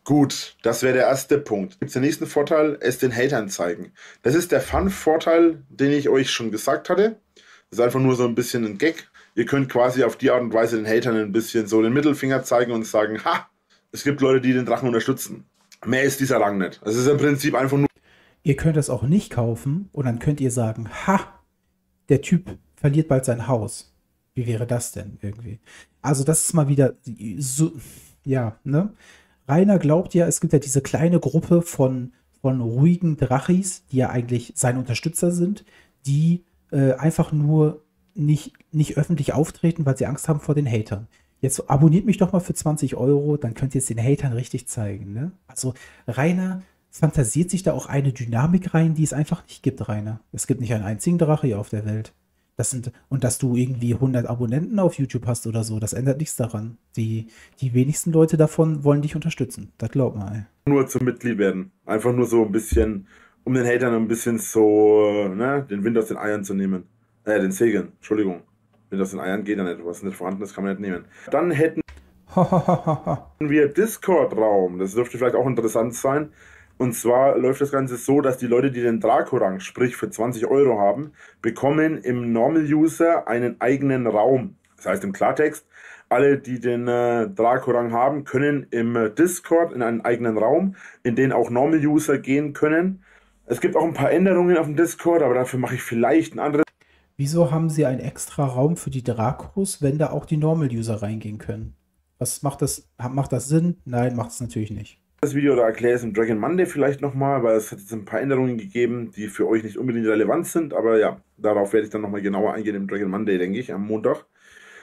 Gut, das wäre der erste Punkt. Gibt es den nächsten Vorteil? Es den Hatern zeigen. Das ist der Fun-Vorteil, den ich euch schon gesagt hatte. Das ist einfach nur so ein bisschen ein Gag ihr könnt quasi auf die Art und Weise den Hatern ein bisschen so den Mittelfinger zeigen und sagen, ha, es gibt Leute, die den Drachen unterstützen. Mehr ist dieser Rang nicht. Es ist im Prinzip einfach nur. Ihr könnt es auch nicht kaufen und dann könnt ihr sagen, ha, der Typ verliert bald sein Haus. Wie wäre das denn irgendwie? Also das ist mal wieder so, ja, ne? Rainer glaubt ja, es gibt ja diese kleine Gruppe von, von ruhigen Drachis, die ja eigentlich seine Unterstützer sind, die äh, einfach nur nicht, nicht öffentlich auftreten, weil sie Angst haben vor den Hatern. Jetzt abonniert mich doch mal für 20 Euro, dann könnt ihr es den Hatern richtig zeigen. Ne? Also Rainer fantasiert sich da auch eine Dynamik rein, die es einfach nicht gibt, Rainer. Es gibt nicht einen einzigen Drache hier auf der Welt. Das sind, und dass du irgendwie 100 Abonnenten auf YouTube hast oder so, das ändert nichts daran. Die, die wenigsten Leute davon wollen dich unterstützen. Das glaubt man. Ey. Nur zum Mitglied werden. Einfach nur so ein bisschen, um den Hatern ein bisschen so, ne, den Wind aus den Eiern zu nehmen. Äh, den Segeln, Entschuldigung. Wenn das in Eiern geht, dann nicht. Was nicht vorhanden ist, kann man nicht nehmen. Dann hätten [LAUGHS] wir Discord-Raum. Das dürfte vielleicht auch interessant sein. Und zwar läuft das Ganze so, dass die Leute, die den Draco-Rang, sprich für 20 Euro haben, bekommen im Normal-User einen eigenen Raum. Das heißt im Klartext, alle, die den äh, Draco-Rang haben, können im Discord in einen eigenen Raum, in den auch Normal-User gehen können. Es gibt auch ein paar Änderungen auf dem Discord, aber dafür mache ich vielleicht ein anderes Wieso haben sie einen extra Raum für die Dracos, wenn da auch die Normal-User reingehen können? Was macht das? Macht das Sinn? Nein, macht es natürlich nicht. Das Video da erkläre ich es im Dragon Monday vielleicht nochmal, weil es hat jetzt ein paar Änderungen gegeben, die für euch nicht unbedingt relevant sind, aber ja, darauf werde ich dann nochmal genauer eingehen im Dragon Monday, denke ich, am Montag.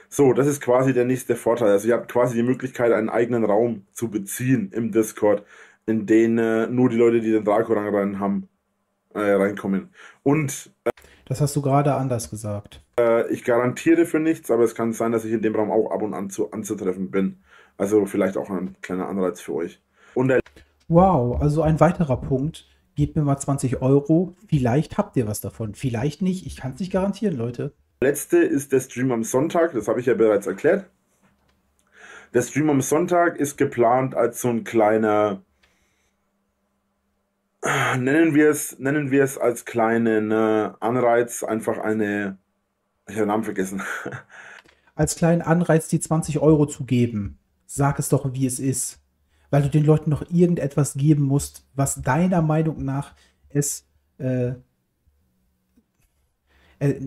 So, das ist quasi der nächste Vorteil. Also ihr habt quasi die Möglichkeit, einen eigenen Raum zu beziehen im Discord, in den äh, nur die Leute, die den Draco-Rang rein haben, äh, reinkommen. Und äh, Das hast du gerade anders gesagt. äh, ich garantiere für nichts, aber es kann sein, dass ich in dem Raum auch ab und an zu, anzutreffen bin. Also vielleicht auch ein kleiner Anreiz für euch. Wow, also ein weiterer Punkt. Gebt mir mal 20 Euro. Vielleicht habt ihr was davon. Vielleicht nicht. Ich kann es nicht garantieren, Leute. letzte ist der Stream am Sonntag, das habe ich ja bereits erklärt. Der Stream am Sonntag ist geplant als so ein kleiner, nennen wir es, nennen wir es als kleinen äh, Anreiz, einfach eine, ich habe den Namen vergessen. [LAUGHS] Als kleinen Anreiz, die 20 Euro zu geben. Sag es doch, wie es ist. Weil du den Leuten noch irgendetwas geben musst, was deiner Meinung nach es, äh, äh,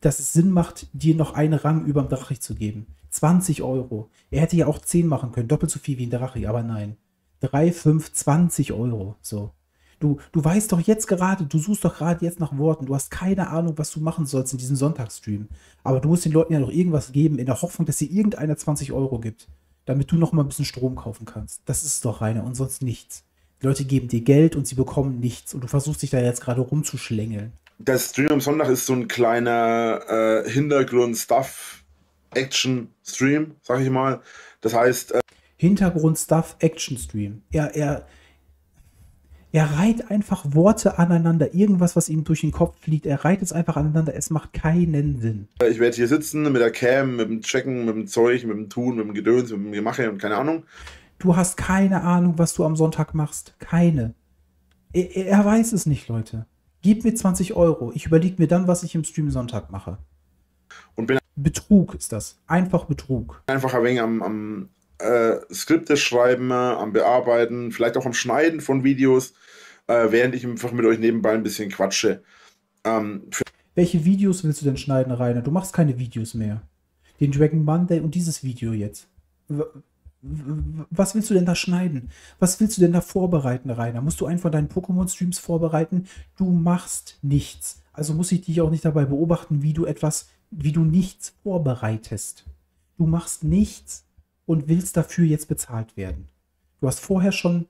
dass es Sinn macht, dir noch einen Rang über dem Drache zu geben. 20 Euro. Er hätte ja auch 10 machen können, doppelt so viel wie ein Drache, aber nein. 3, 5, 20 Euro. So. Du, du weißt doch jetzt gerade, du suchst doch gerade jetzt nach Worten. Du hast keine Ahnung, was du machen sollst in diesem Sonntagsstream. Aber du musst den Leuten ja noch irgendwas geben, in der Hoffnung, dass dir irgendeiner 20 Euro gibt, damit du noch mal ein bisschen Strom kaufen kannst. Das ist doch reiner und sonst nichts. Die Leute geben dir Geld und sie bekommen nichts. Und du versuchst dich da jetzt gerade rumzuschlängeln. Der Stream am Sonntag ist so ein kleiner äh, Hintergrund-Stuff-Action-Stream, sag ich mal. Das heißt, äh, Hintergrund-Stuff-Action-Stream. Er, er, er reiht einfach Worte aneinander. Irgendwas, was ihm durch den Kopf fliegt. Er reiht es einfach aneinander. Es macht keinen Sinn. ich werde hier sitzen mit der Cam, mit dem Checken, mit dem Zeug, mit dem Tun, mit dem Gedöns, mit dem Gemache und keine Ahnung. Du hast keine Ahnung, was du am Sonntag machst. Keine. Er, er weiß es nicht, Leute. Gib mir 20 Euro. Ich überlege mir dann, was ich im Stream Sonntag mache. Und bin Betrug ist das. Einfach Betrug. einfach ein wenig am, am äh, Skripte schreiben, äh, am Bearbeiten, vielleicht auch am Schneiden von Videos, äh, während ich einfach mit euch nebenbei ein bisschen quatsche. Ähm, Welche Videos willst du denn schneiden, Rainer? Du machst keine Videos mehr. Den Dragon Monday und dieses Video jetzt. Was willst du denn da schneiden? Was willst du denn da vorbereiten, Rainer? Musst du einen von deinen Pokémon-Streams vorbereiten? Du machst nichts. Also muss ich dich auch nicht dabei beobachten, wie du etwas, wie du nichts vorbereitest. Du machst nichts und willst dafür jetzt bezahlt werden. Du hast vorher schon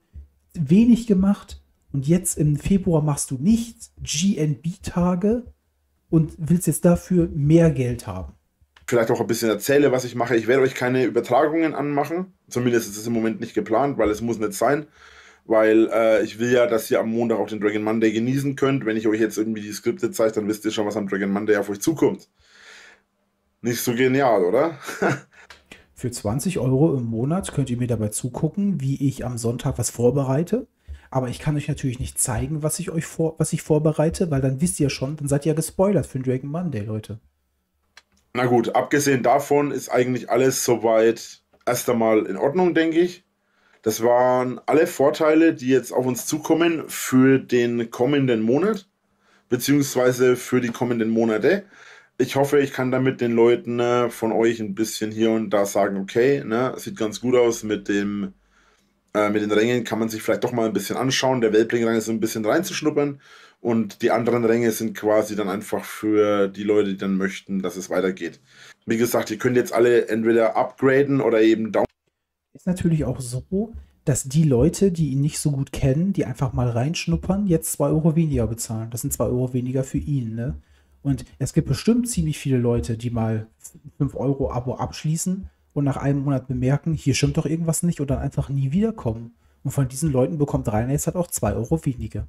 wenig gemacht und jetzt im Februar machst du nichts, GNB-Tage und willst jetzt dafür mehr Geld haben. vielleicht auch ein bisschen erzähle, was ich mache. Ich werde euch keine Übertragungen anmachen. Zumindest ist es im Moment nicht geplant, weil es muss nicht sein. Weil äh, ich will ja, dass ihr am Montag auch den Dragon Monday genießen könnt. Wenn ich euch jetzt irgendwie die Skripte zeige, dann wisst ihr schon, was am Dragon Monday auf euch zukommt. Nicht so genial, oder? [LAUGHS] Für 20 Euro im Monat könnt ihr mir dabei zugucken, wie ich am Sonntag was vorbereite. Aber ich kann euch natürlich nicht zeigen, was ich euch vor, was ich vorbereite, weil dann wisst ihr schon, dann seid ihr ja gespoilert für den Dragon Monday, Leute. Na gut, abgesehen davon ist eigentlich alles soweit erst einmal in Ordnung, denke ich. Das waren alle Vorteile, die jetzt auf uns zukommen für den kommenden Monat, beziehungsweise für die kommenden Monate. Ich hoffe, ich kann damit den Leuten äh, von euch ein bisschen hier und da sagen, okay, ne, sieht ganz gut aus mit dem, äh, mit den Rängen kann man sich vielleicht doch mal ein bisschen anschauen. Der Weltblingrang ist ein bisschen reinzuschnuppern und die anderen Ränge sind quasi dann einfach für die Leute, die dann möchten, dass es weitergeht. Wie gesagt, ihr könnt jetzt alle entweder upgraden oder eben down. Ist natürlich auch so, dass die Leute, die ihn nicht so gut kennen, die einfach mal reinschnuppern, jetzt 2 Euro weniger bezahlen. Das sind 2 Euro weniger für ihn, ne? Und es gibt bestimmt ziemlich viele Leute, die mal 5 Euro Abo abschließen und nach einem Monat bemerken, hier stimmt doch irgendwas nicht und dann einfach nie wiederkommen. Und von diesen Leuten bekommt jetzt halt auch 2 Euro weniger.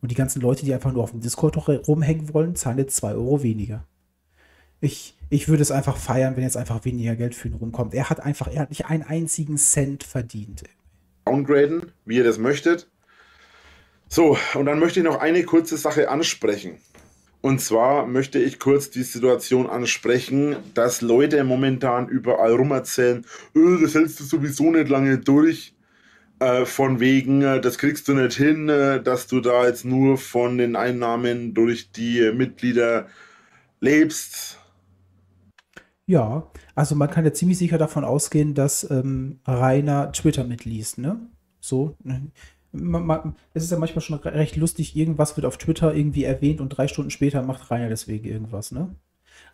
Und die ganzen Leute, die einfach nur auf dem Discord rumhängen wollen, zahlen jetzt 2 Euro weniger. Ich, ich würde es einfach feiern, wenn jetzt einfach weniger Geld für ihn rumkommt. Er hat einfach, er hat nicht einen einzigen Cent verdient. downgraden, wie ihr das möchtet. So, und dann möchte ich noch eine kurze Sache ansprechen. Und zwar möchte ich kurz die Situation ansprechen, dass Leute momentan überall rumerzählen, öh, das hältst du sowieso nicht lange durch. Äh, von wegen, äh, das kriegst du nicht hin, äh, dass du da jetzt nur von den Einnahmen durch die Mitglieder lebst. Ja, also man kann ja ziemlich sicher davon ausgehen, dass ähm, Rainer Twitter mitliest, ne? So. Es ist ja manchmal schon re- recht lustig, irgendwas wird auf Twitter irgendwie erwähnt und drei Stunden später macht Rainer deswegen irgendwas, ne?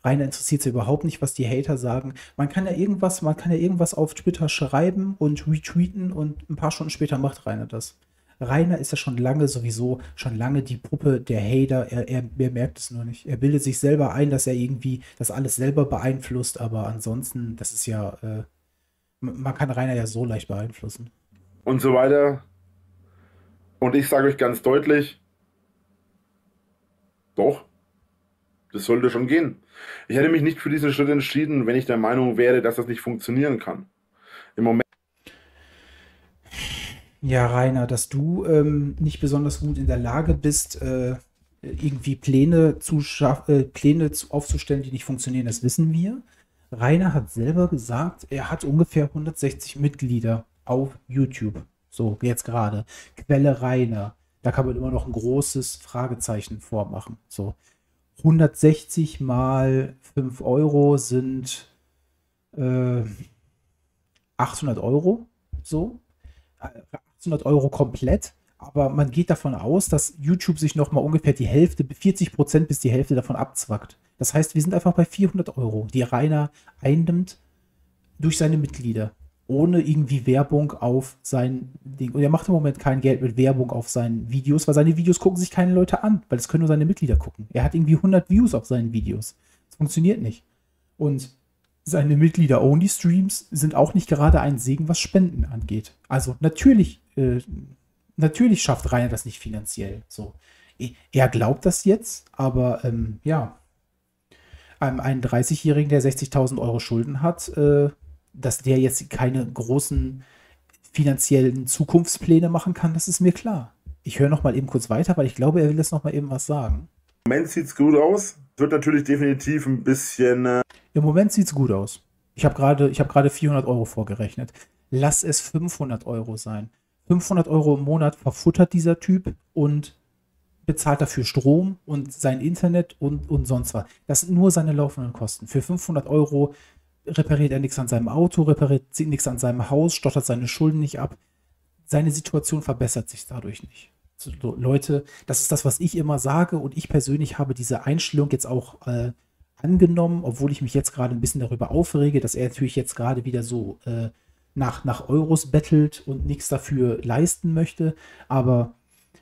Rainer interessiert sich überhaupt nicht, was die Hater sagen. Man kann ja irgendwas, man kann ja irgendwas auf Twitter schreiben und retweeten und ein paar Stunden später macht Rainer das. Rainer ist ja schon lange sowieso, schon lange die Puppe der Hater. Er, er, er merkt es nur nicht. Er bildet sich selber ein, dass er irgendwie das alles selber beeinflusst, aber ansonsten, das ist ja, äh, man kann Rainer ja so leicht beeinflussen. Und so weiter. Und ich sage euch ganz deutlich, doch, das sollte schon gehen. Ich hätte mich nicht für diesen Schritt entschieden, wenn ich der Meinung wäre, dass das nicht funktionieren kann. Im Moment ja, Rainer, dass du ähm, nicht besonders gut in der Lage bist, äh, irgendwie Pläne, zu äh, Pläne zu aufzustellen, die nicht funktionieren, das wissen wir. Rainer hat selber gesagt, er hat ungefähr 160 Mitglieder auf YouTube. So, jetzt gerade. Quelle Rainer. Da kann man immer noch ein großes Fragezeichen vormachen. So. 160 mal 5 Euro sind äh, 800 Euro. So. 800 Euro komplett, aber man geht davon aus, dass YouTube sich nochmal ungefähr die Hälfte, 40 Prozent bis die Hälfte davon abzwackt. Das heißt, wir sind einfach bei 400 Euro, die Rainer einnimmt durch seine Mitglieder, ohne irgendwie Werbung auf sein Ding. Und er macht im Moment kein Geld mit Werbung auf seinen Videos, weil seine Videos gucken sich keine Leute an, weil es können nur seine Mitglieder gucken. Er hat irgendwie 100 Views auf seinen Videos. Das funktioniert nicht. Und seine Mitglieder-Only-Streams sind auch nicht gerade ein Segen, was Spenden angeht. Also natürlich, äh, natürlich schafft Rainer das nicht finanziell. So. Er glaubt das jetzt, aber ähm, ja, einem 31-Jährigen, der 60.000 Euro Schulden hat, äh, dass der jetzt keine großen finanziellen Zukunftspläne machen kann, das ist mir klar. Ich höre noch mal eben kurz weiter, weil ich glaube, er will jetzt noch mal eben was sagen. Im Moment sieht es gut aus. Wird natürlich definitiv ein bisschen äh, im Moment sieht es gut aus. Ich habe gerade hab 400 Euro vorgerechnet. Lass es 500 Euro sein. 500 Euro im Monat verfuttert dieser Typ und bezahlt dafür Strom und sein Internet und, und sonst was. Das sind nur seine laufenden Kosten. Für 500 Euro repariert er nichts an seinem Auto, repariert nichts an seinem Haus, stottert seine Schulden nicht ab. Seine Situation verbessert sich dadurch nicht. So, Leute, das ist das, was ich immer sage und ich persönlich habe diese Einstellung jetzt auch äh, angenommen, obwohl ich mich jetzt gerade ein bisschen darüber aufrege, dass er natürlich jetzt gerade wieder so äh, nach, nach Euros bettelt und nichts dafür leisten möchte. Aber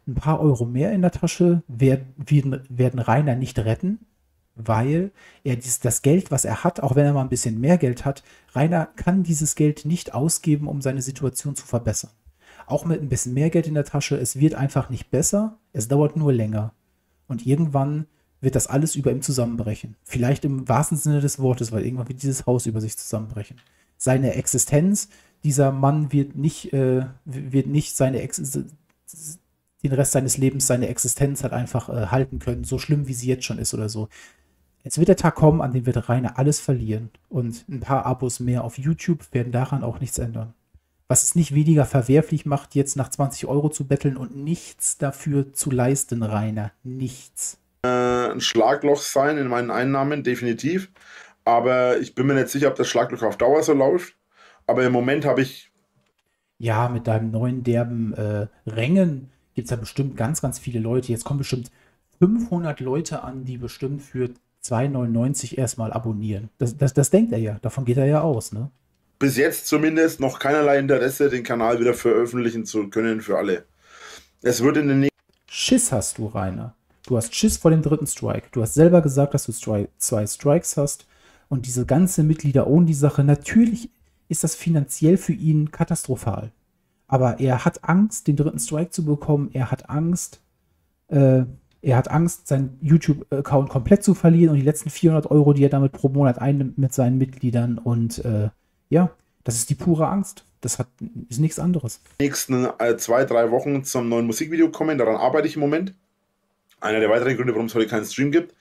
ein paar Euro mehr in der Tasche werden, werden Rainer nicht retten, weil er dies, das Geld, was er hat, auch wenn er mal ein bisschen mehr Geld hat, Rainer kann dieses Geld nicht ausgeben, um seine Situation zu verbessern. Auch mit ein bisschen mehr Geld in der Tasche, es wird einfach nicht besser, es dauert nur länger. Und irgendwann wird das alles über ihm zusammenbrechen. Vielleicht im wahrsten Sinne des Wortes, weil irgendwann wird dieses Haus über sich zusammenbrechen. Seine Existenz, dieser Mann wird nicht, äh, wird nicht seine Ex den Rest seines Lebens, seine Existenz halt einfach äh, halten können, so schlimm wie sie jetzt schon ist oder so. Jetzt wird der Tag kommen, an dem wird Rainer alles verlieren. Und ein paar Abos mehr auf YouTube werden daran auch nichts ändern. Was es nicht weniger verwerflich macht, jetzt nach 20 Euro zu betteln und nichts dafür zu leisten, Rainer. Nichts ein Schlagloch sein in meinen Einnahmen, definitiv. Aber ich bin mir nicht sicher, ob das Schlagloch auf Dauer so läuft. Aber im Moment habe ich. Ja, mit deinem neuen derben äh, Rängen gibt es ja bestimmt ganz, ganz viele Leute. Jetzt kommen bestimmt 500 Leute an, die bestimmt für 2,99 erstmal abonnieren. Das, das, das denkt er ja. Davon geht er ja aus, ne? Bis jetzt zumindest noch keinerlei Interesse, den Kanal wieder veröffentlichen zu können für alle. Es wird in den nächsten. Schiss hast du, Rainer. Du hast Schiss vor dem dritten Strike. Du hast selber gesagt, dass du Stri zwei Strikes hast. Und diese ganze Mitglieder-Only-Sache, natürlich ist das finanziell für ihn katastrophal. Aber er hat Angst, den dritten Strike zu bekommen. Er hat Angst, äh, er hat Angst, seinen YouTube-Account komplett zu verlieren und die letzten 400 Euro, die er damit pro Monat einnimmt mit seinen Mitgliedern. Und äh, ja, das ist die pure Angst. Das hat, ist nichts anderes. nächsten äh, zwei, drei Wochen zum neuen Musikvideo kommen. Daran arbeite ich im Moment einer der weiteren Gründe, warum es heute keinen Stream gibt.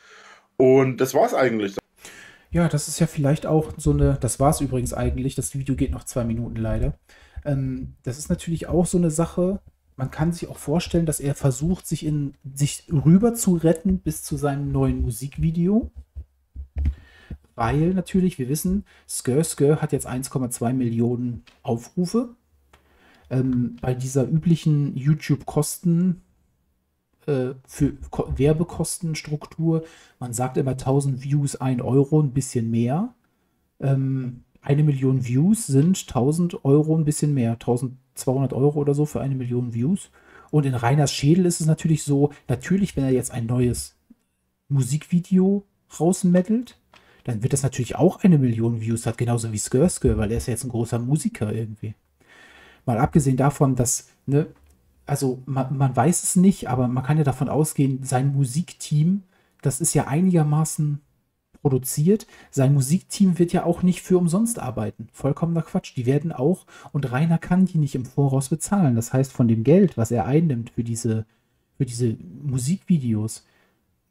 Und das war es eigentlich. Ja, das ist ja vielleicht auch so eine, das war es übrigens eigentlich, das Video geht noch zwei Minuten leider. Ähm, das ist natürlich auch so eine Sache, man kann sich auch vorstellen, dass er versucht, sich in sich rüber zu retten bis zu seinem neuen Musikvideo. Weil natürlich, wir wissen, Skr Skr hat jetzt 1,2 Millionen Aufrufe. Ähm, bei dieser üblichen YouTube-Kosten äh, für Ko Werbekostenstruktur. Man sagt immer 1000 Views 1 Euro, ein bisschen mehr. Ähm, eine Million Views sind 1000 Euro ein bisschen mehr, 1200 Euro oder so für eine Million Views. Und in Reiners Schädel ist es natürlich so, natürlich, wenn er jetzt ein neues Musikvideo rausmettelt, dann wird das natürlich auch eine Million Views hat, genauso wie Skirske, weil er ist ja jetzt ein großer Musiker irgendwie. Mal abgesehen davon, dass, ne, also man, man weiß es nicht, aber man kann ja davon ausgehen, sein Musikteam, das ist ja einigermaßen produziert. Sein Musikteam wird ja auch nicht für umsonst arbeiten. Vollkommener Quatsch. Die werden auch, und Rainer kann die nicht im Voraus bezahlen. Das heißt, von dem Geld, was er einnimmt für diese, für diese Musikvideos,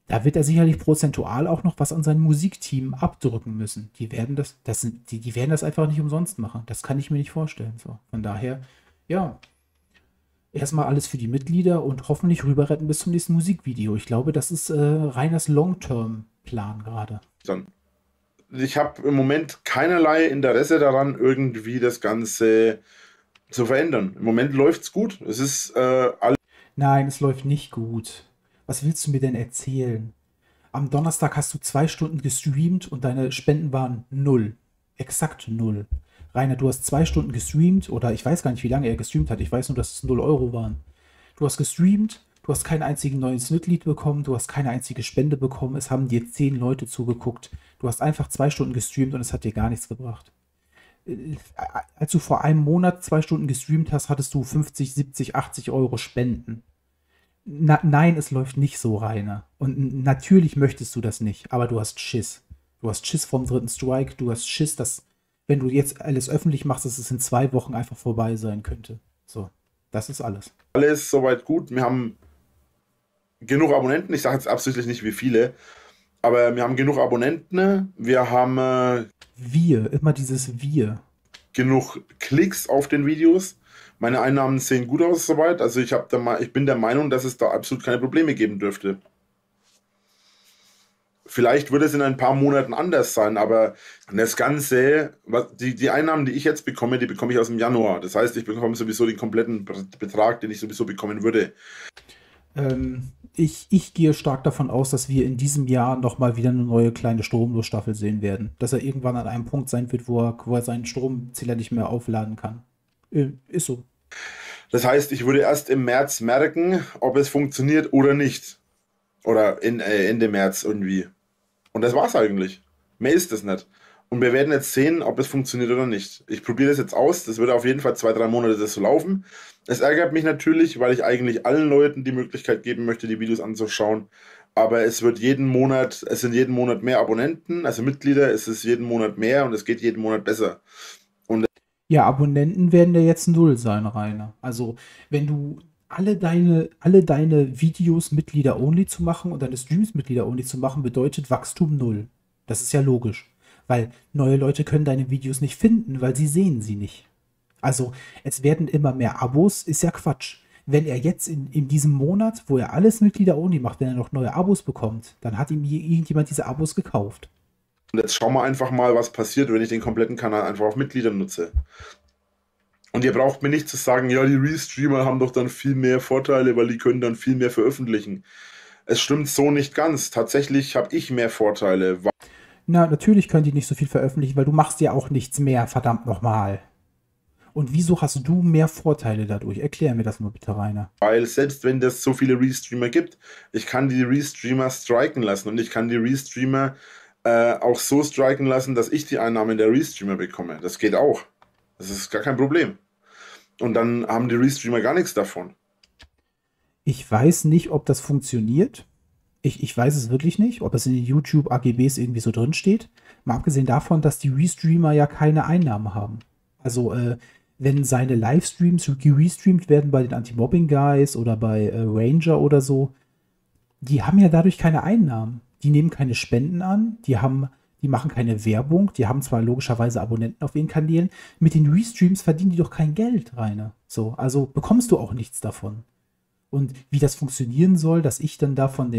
da wird er sicherlich prozentual auch noch was an sein Musikteam abdrücken müssen. Die werden das, das sind, die, die werden das einfach nicht umsonst machen. Das kann ich mir nicht vorstellen. So. Von daher, ja, erstmal alles für die Mitglieder und hoffentlich rüber retten bis zum nächsten Musikvideo. Ich glaube, das ist äh, Reiners Long-Term-Plan gerade. Dann. Ich habe im Moment keinerlei Interesse daran, irgendwie das Ganze zu verändern. Im Moment läuft es gut. Es ist äh, alles. Nein, es läuft nicht gut. Was willst du mir denn erzählen? Am Donnerstag hast du zwei Stunden gestreamt und deine Spenden waren null. Exakt null. Rainer, du hast zwei Stunden gestreamt oder ich weiß gar nicht, wie lange er gestreamt hat. Ich weiß nur, dass es 0 Euro waren. Du hast gestreamt, du hast kein einziges neues Mitglied bekommen, du hast keine einzige Spende bekommen. Es haben dir zehn Leute zugeguckt. Du hast einfach zwei Stunden gestreamt und es hat dir gar nichts gebracht. Äh, als du vor einem Monat zwei Stunden gestreamt hast, hattest du 50, 70, 80 Euro Spenden. Na, nein, es läuft nicht so, Rainer. Und natürlich möchtest du das nicht, aber du hast Schiss. Du hast Schiss vom dritten Strike, du hast Schiss, dass wenn du jetzt alles öffentlich machst, dass es in zwei Wochen einfach vorbei sein könnte. So, das ist alles. Alles soweit gut. Wir haben genug Abonnenten. Ich sage jetzt absichtlich nicht wie viele, aber wir haben genug Abonnenten. Wir haben. Äh, wir, immer dieses Wir. Genug Klicks auf den Videos. Meine Einnahmen sehen gut aus soweit. Also ich, da, ich bin der Meinung, dass es da absolut keine Probleme geben dürfte. Vielleicht wird es in ein paar Monaten anders sein, aber das Ganze, die, die Einnahmen, die ich jetzt bekomme, die bekomme ich aus dem Januar. Das heißt, ich bekomme sowieso den kompletten Betrag, den ich sowieso bekommen würde. Ähm, ich, ich gehe stark davon aus, dass wir in diesem Jahr nochmal wieder eine neue kleine Stromlosstaffel sehen werden. Dass er irgendwann an einem Punkt sein wird, wo er, wo er seinen Stromzähler nicht mehr aufladen kann. Äh, ist so. Das heißt, ich würde erst im März merken, ob es funktioniert oder nicht. Oder in, äh, Ende März irgendwie. Und das war's eigentlich. Mehr ist es nicht. Und wir werden jetzt sehen, ob es funktioniert oder nicht. Ich probiere das jetzt aus. Das wird auf jeden Fall zwei, drei Monate so laufen. Es ärgert mich natürlich, weil ich eigentlich allen Leuten die Möglichkeit geben möchte, die Videos anzuschauen. Aber es wird jeden Monat, es sind jeden Monat mehr Abonnenten, also Mitglieder, es ist jeden Monat mehr und es geht jeden Monat besser. Und ja, Abonnenten werden ja jetzt null sein, Rainer. Also, wenn du alle deine, alle deine Videos Mitglieder-only zu machen und deine Streams Mitglieder-only zu machen, bedeutet Wachstum null. Das ist ja logisch. Weil neue Leute können deine Videos nicht finden, weil sie sehen sie nicht. Also, es werden immer mehr Abos, ist ja Quatsch. Wenn er jetzt in, in diesem Monat, wo er alles Mitglieder-only macht, wenn er noch neue Abos bekommt, dann hat ihm irgendjemand diese Abos gekauft. Und jetzt schauen wir einfach mal, was passiert, wenn ich den kompletten Kanal einfach auf Mitglieder nutze. Und ihr braucht mir nicht zu sagen, ja, die Restreamer haben doch dann viel mehr Vorteile, weil die können dann viel mehr veröffentlichen. Es stimmt so nicht ganz. Tatsächlich habe ich mehr Vorteile. Na, natürlich können die nicht so viel veröffentlichen, weil du machst ja auch nichts mehr, verdammt nochmal. Und wieso hast du mehr Vorteile dadurch? Erklär mir das mal bitte, Rainer. Weil selbst wenn es so viele Restreamer gibt, ich kann die Restreamer striken lassen und ich kann die Restreamer äh, auch so striken lassen, dass ich die Einnahmen der Restreamer bekomme. Das geht auch. Das ist gar kein Problem. Und dann haben die Restreamer gar nichts davon. Ich weiß nicht, ob das funktioniert. Ich, ich weiß es wirklich nicht, ob es in den YouTube AGBs irgendwie so drin steht. Mal abgesehen davon, dass die Restreamer ja keine Einnahmen haben. Also, äh, wenn seine Livestreams gerestreamt werden bei den Anti-Mobbing-Guys oder bei äh, Ranger oder so, die haben ja dadurch keine Einnahmen. Die nehmen keine Spenden an, die haben die machen keine Werbung, die haben zwar logischerweise Abonnenten auf ihren Kanälen, mit den Restreams verdienen die doch kein Geld, Rainer. So, also bekommst du auch nichts davon. Und wie das funktionieren soll, dass ich dann davon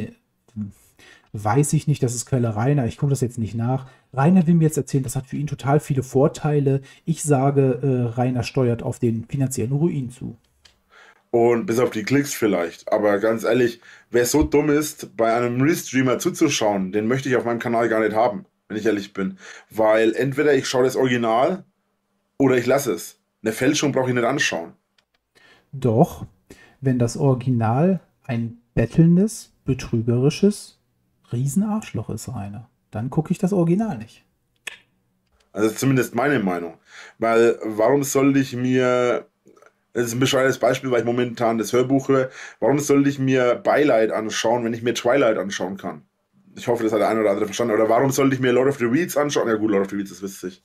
weiß ich nicht, das ist Quelle Rainer, ich gucke das jetzt nicht nach. Rainer will mir jetzt erzählen, das hat für ihn total viele Vorteile. Ich sage, äh, Rainer steuert auf den finanziellen Ruin zu. Und bis auf die Klicks vielleicht. Aber ganz ehrlich, wer so dumm ist, bei einem Restreamer zuzuschauen, den möchte ich auf meinem Kanal gar nicht haben, wenn ich ehrlich bin. Weil entweder ich schaue das Original oder ich lasse es. Eine Fälschung brauche ich nicht anschauen. Doch, wenn das Original ein bettelndes, betrügerisches Riesenarschloch ist, Rainer, dann gucke ich das Original nicht. Also zumindest meine Meinung. Weil warum soll ich mir, das ist ein bescheuertes Beispiel, weil ich momentan das Hörbuch höre, warum soll ich mir Beileid anschauen, wenn ich mir Twilight anschauen kann? Ich hoffe, das hat der eine oder andere verstanden. Oder warum sollte ich mir Lord of the Reeds anschauen? Ja gut, Lord of the Reeds ist witzig.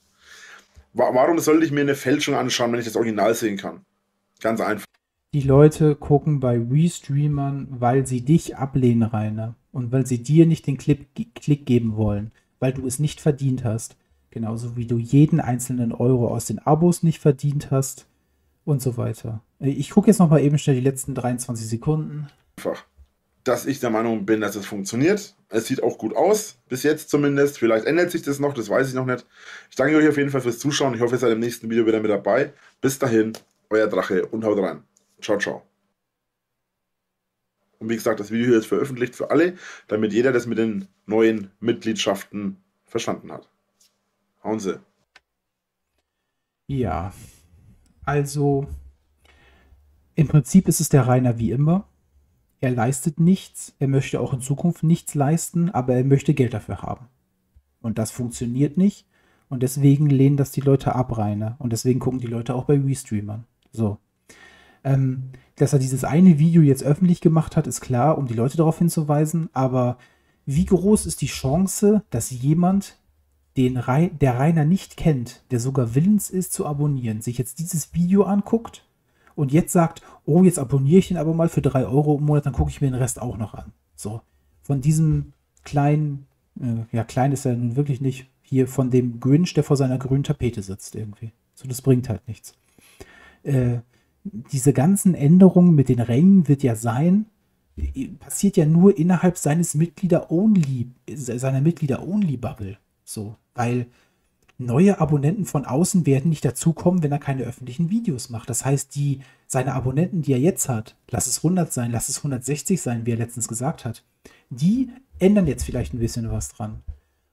Warum sollte ich mir eine Fälschung anschauen, wenn ich das Original sehen kann? Ganz einfach. Die Leute gucken bei Restreamern, weil sie dich ablehnen, Rainer. Und weil sie dir nicht den Clip, Klick geben wollen. Weil du es nicht verdient hast. Genauso wie du jeden einzelnen Euro aus den Abos nicht verdient hast und so weiter. Ich gucke jetzt noch mal eben schnell die letzten 23 Sekunden. Einfach, dass ich der Meinung bin, dass es funktioniert. Es sieht auch gut aus, bis jetzt zumindest. Vielleicht ändert sich das noch, das weiß ich noch nicht. Ich danke euch auf jeden Fall fürs Zuschauen. Ich hoffe, ihr seid im nächsten Video wieder mit dabei. Bis dahin, euer Drache und haut rein. Ciao, ciao. Und wie gesagt, das Video ist veröffentlicht für alle, damit jeder das mit den neuen Mitgliedschaften verstanden hat. Hauen Sie. Ja, also im Prinzip ist es der Rainer wie immer. Er leistet nichts, er möchte auch in Zukunft nichts leisten, aber er möchte Geld dafür haben. Und das funktioniert nicht. Und deswegen lehnen das die Leute ab, Rainer. Und deswegen gucken die Leute auch bei Restreamern. So. Ähm, dass er dieses eine Video jetzt öffentlich gemacht hat, ist klar, um die Leute darauf hinzuweisen. Aber wie groß ist die Chance, dass jemand den Re der Rainer nicht kennt, der sogar willens ist zu abonnieren, sich jetzt dieses Video anguckt und jetzt sagt, oh, jetzt abonniere ich ihn aber mal für 3 Euro im Monat, dann gucke ich mir den Rest auch noch an. So, von diesem kleinen, äh, ja, klein ist er nun wirklich nicht, hier von dem Grinch, der vor seiner grünen Tapete sitzt irgendwie. So, das bringt halt nichts. Äh, diese ganzen Änderungen mit den Rängen wird ja sein, passiert ja nur innerhalb seines Mitglieder-Only, seiner Mitglieder-Only-Bubble. So, weil neue Abonnenten von außen werden nicht dazukommen, wenn er keine öffentlichen Videos macht. Das heißt, die, seine Abonnenten, die er jetzt hat, lass es 100 sein, lass es 160 sein, wie er letztens gesagt hat, die ändern jetzt vielleicht ein bisschen was dran.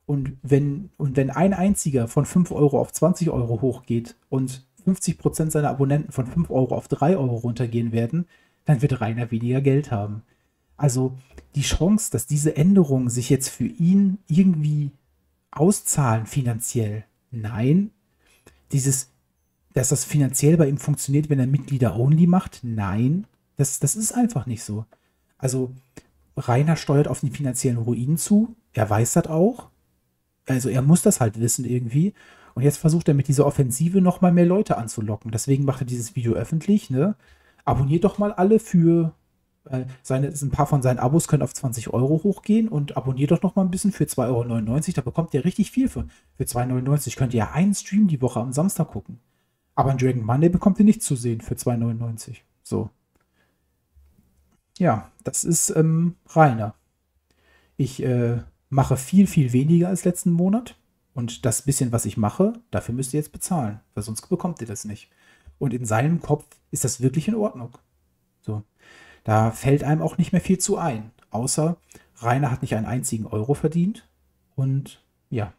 Und wenn, und wenn ein einziger von 5 Euro auf 20 Euro hochgeht und 50 Prozent seiner Abonnenten von 5 Euro auf 3 Euro runtergehen werden, dann wird Rainer weniger Geld haben. Also die Chance, dass diese Änderungen sich jetzt für ihn irgendwie auszahlen finanziell. Nein. Dieses, dass das finanziell bei ihm funktioniert, wenn er Mitglieder only macht. Nein. Das, das ist einfach nicht so. Also Rainer steuert auf den finanziellen Ruin zu. Er weiß das auch. Also er muss das halt wissen irgendwie. Und jetzt versucht er mit dieser Offensive nochmal mehr Leute anzulocken. Deswegen macht er dieses Video öffentlich. Ne? Abonniert doch mal alle für äh, seine, ein paar von seinen Abos können auf 20 Euro hochgehen und abonniert doch noch mal ein bisschen für 2,99 Euro. Da bekommt ihr richtig viel für. Für 2,99 Euro könnt ihr einen Stream die Woche am Samstag gucken. Aber ein Dragon Monday bekommt ihr nicht zu sehen für 2,99 Euro. So. Ja, das ist ähm, Rainer. Ich äh, mache viel, viel weniger als letzten Monat. Und das bisschen, was ich mache, dafür müsst ihr jetzt bezahlen, weil sonst bekommt ihr das nicht. Und in seinem Kopf ist das wirklich in Ordnung. So. Da fällt einem auch nicht mehr viel zu ein. Außer Rainer hat nicht einen einzigen Euro verdient. Und ja.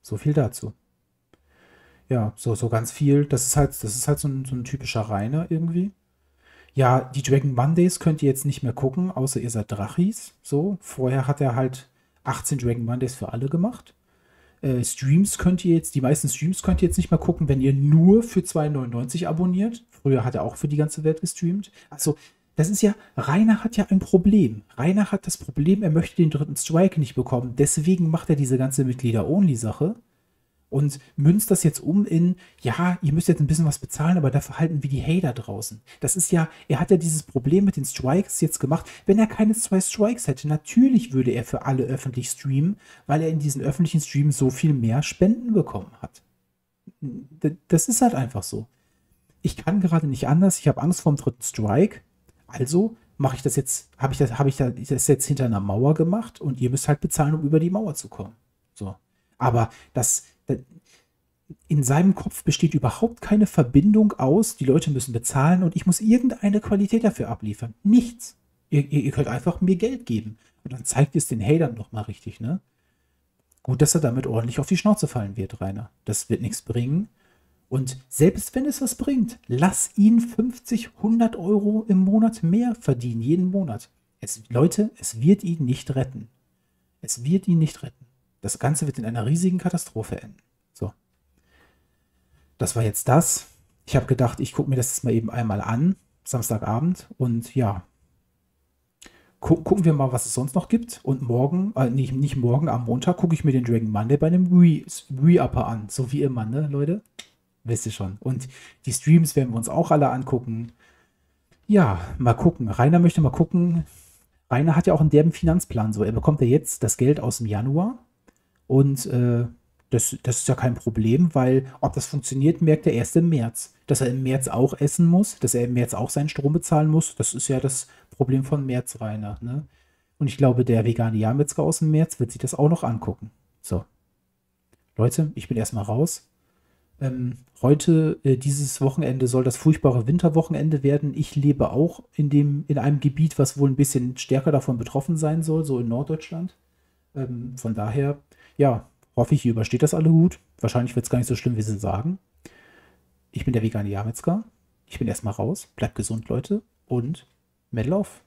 So viel dazu. Ja, so, so ganz viel. Das ist halt, das ist halt so ein, so ein typischer Rainer irgendwie. Ja, die Dragon Mondays könnt ihr jetzt nicht mehr gucken, außer ihr seid Drachis. So, vorher hat er halt 18 Dragon Mondays für alle gemacht. Äh, Streams könnt ihr jetzt, die meisten Streams könnt ihr jetzt nicht mehr gucken, wenn ihr nur für 2,99 abonniert. Früher hat er auch für die ganze Welt gestreamt. Also, das ist ja, Rainer hat ja ein Problem. Rainer hat das Problem, er möchte den dritten Strike nicht bekommen. Deswegen macht er diese ganze Mitglieder-Only-Sache und münzt das jetzt um in, ja, ihr müsst jetzt ein bisschen was bezahlen, aber dafür halten wir die Hater draußen. Das ist ja, er hat ja dieses Problem mit den Strikes jetzt gemacht. Wenn er keine zwei Strikes hätte, natürlich würde er für alle öffentlich streamen, weil er in diesen öffentlichen Streams so viel mehr Spenden bekommen hat. Das ist halt einfach so ich kann gerade nicht anders, ich habe Angst vor dem dritten Strike, also mache ich das jetzt, habe ich das, habe ich das jetzt hinter einer Mauer gemacht und ihr müsst halt bezahlen, um über die Mauer zu kommen. So. Aber das, in seinem Kopf besteht überhaupt keine Verbindung aus, die Leute müssen bezahlen und ich muss irgendeine Qualität dafür abliefern. Nichts. Ihr, ihr, ihr könnt einfach mir Geld geben. Und dann zeigt es den Hatern doch mal richtig, ne? Gut, dass er damit ordentlich auf die Schnauze fallen wird, Rainer. Das wird nichts bringen. Und selbst wenn es was bringt, lass ihn 50, 100 Euro im Monat mehr verdienen, jeden Monat. Es, Leute, es wird ihn nicht retten. Es wird ihn nicht retten. Das Ganze wird in einer riesigen Katastrophe enden. So. Das war jetzt das. Ich habe gedacht, ich gucke mir das jetzt mal eben einmal an, Samstagabend. Und ja, gu gucken wir mal, was es sonst noch gibt. Und morgen, äh, nicht, nicht morgen, am Montag gucke ich mir den Dragon Monday bei einem Re-Upper an. So wie immer, ne, Leute? Wisst ihr schon. Und die Streams werden wir uns auch alle angucken. Ja, mal gucken. Rainer möchte mal gucken. Rainer hat ja auch einen derben Finanzplan. So, er bekommt ja jetzt das Geld aus dem Januar und äh, das, das ist ja kein Problem, weil ob das funktioniert, merkt er erst im März. Dass er im März auch essen muss, dass er im März auch seinen Strom bezahlen muss, das ist ja das Problem von März, Rainer. Ne? Und ich glaube, der vegane Jahrmetzger aus dem März wird sich das auch noch angucken. So. Leute, ich bin erstmal raus. Ähm, heute, äh, dieses Wochenende, soll das furchtbare Winterwochenende werden. Ich lebe auch in, dem, in einem Gebiet, was wohl ein bisschen stärker davon betroffen sein soll, so in Norddeutschland. Ähm, von daher ja, hoffe ich, ihr übersteht das alle gut. Wahrscheinlich wird es gar nicht so schlimm, wie sie sagen. Ich bin der vegane Jahrmetzger. Ich bin erstmal raus. Bleibt gesund, Leute. Und Medal auf.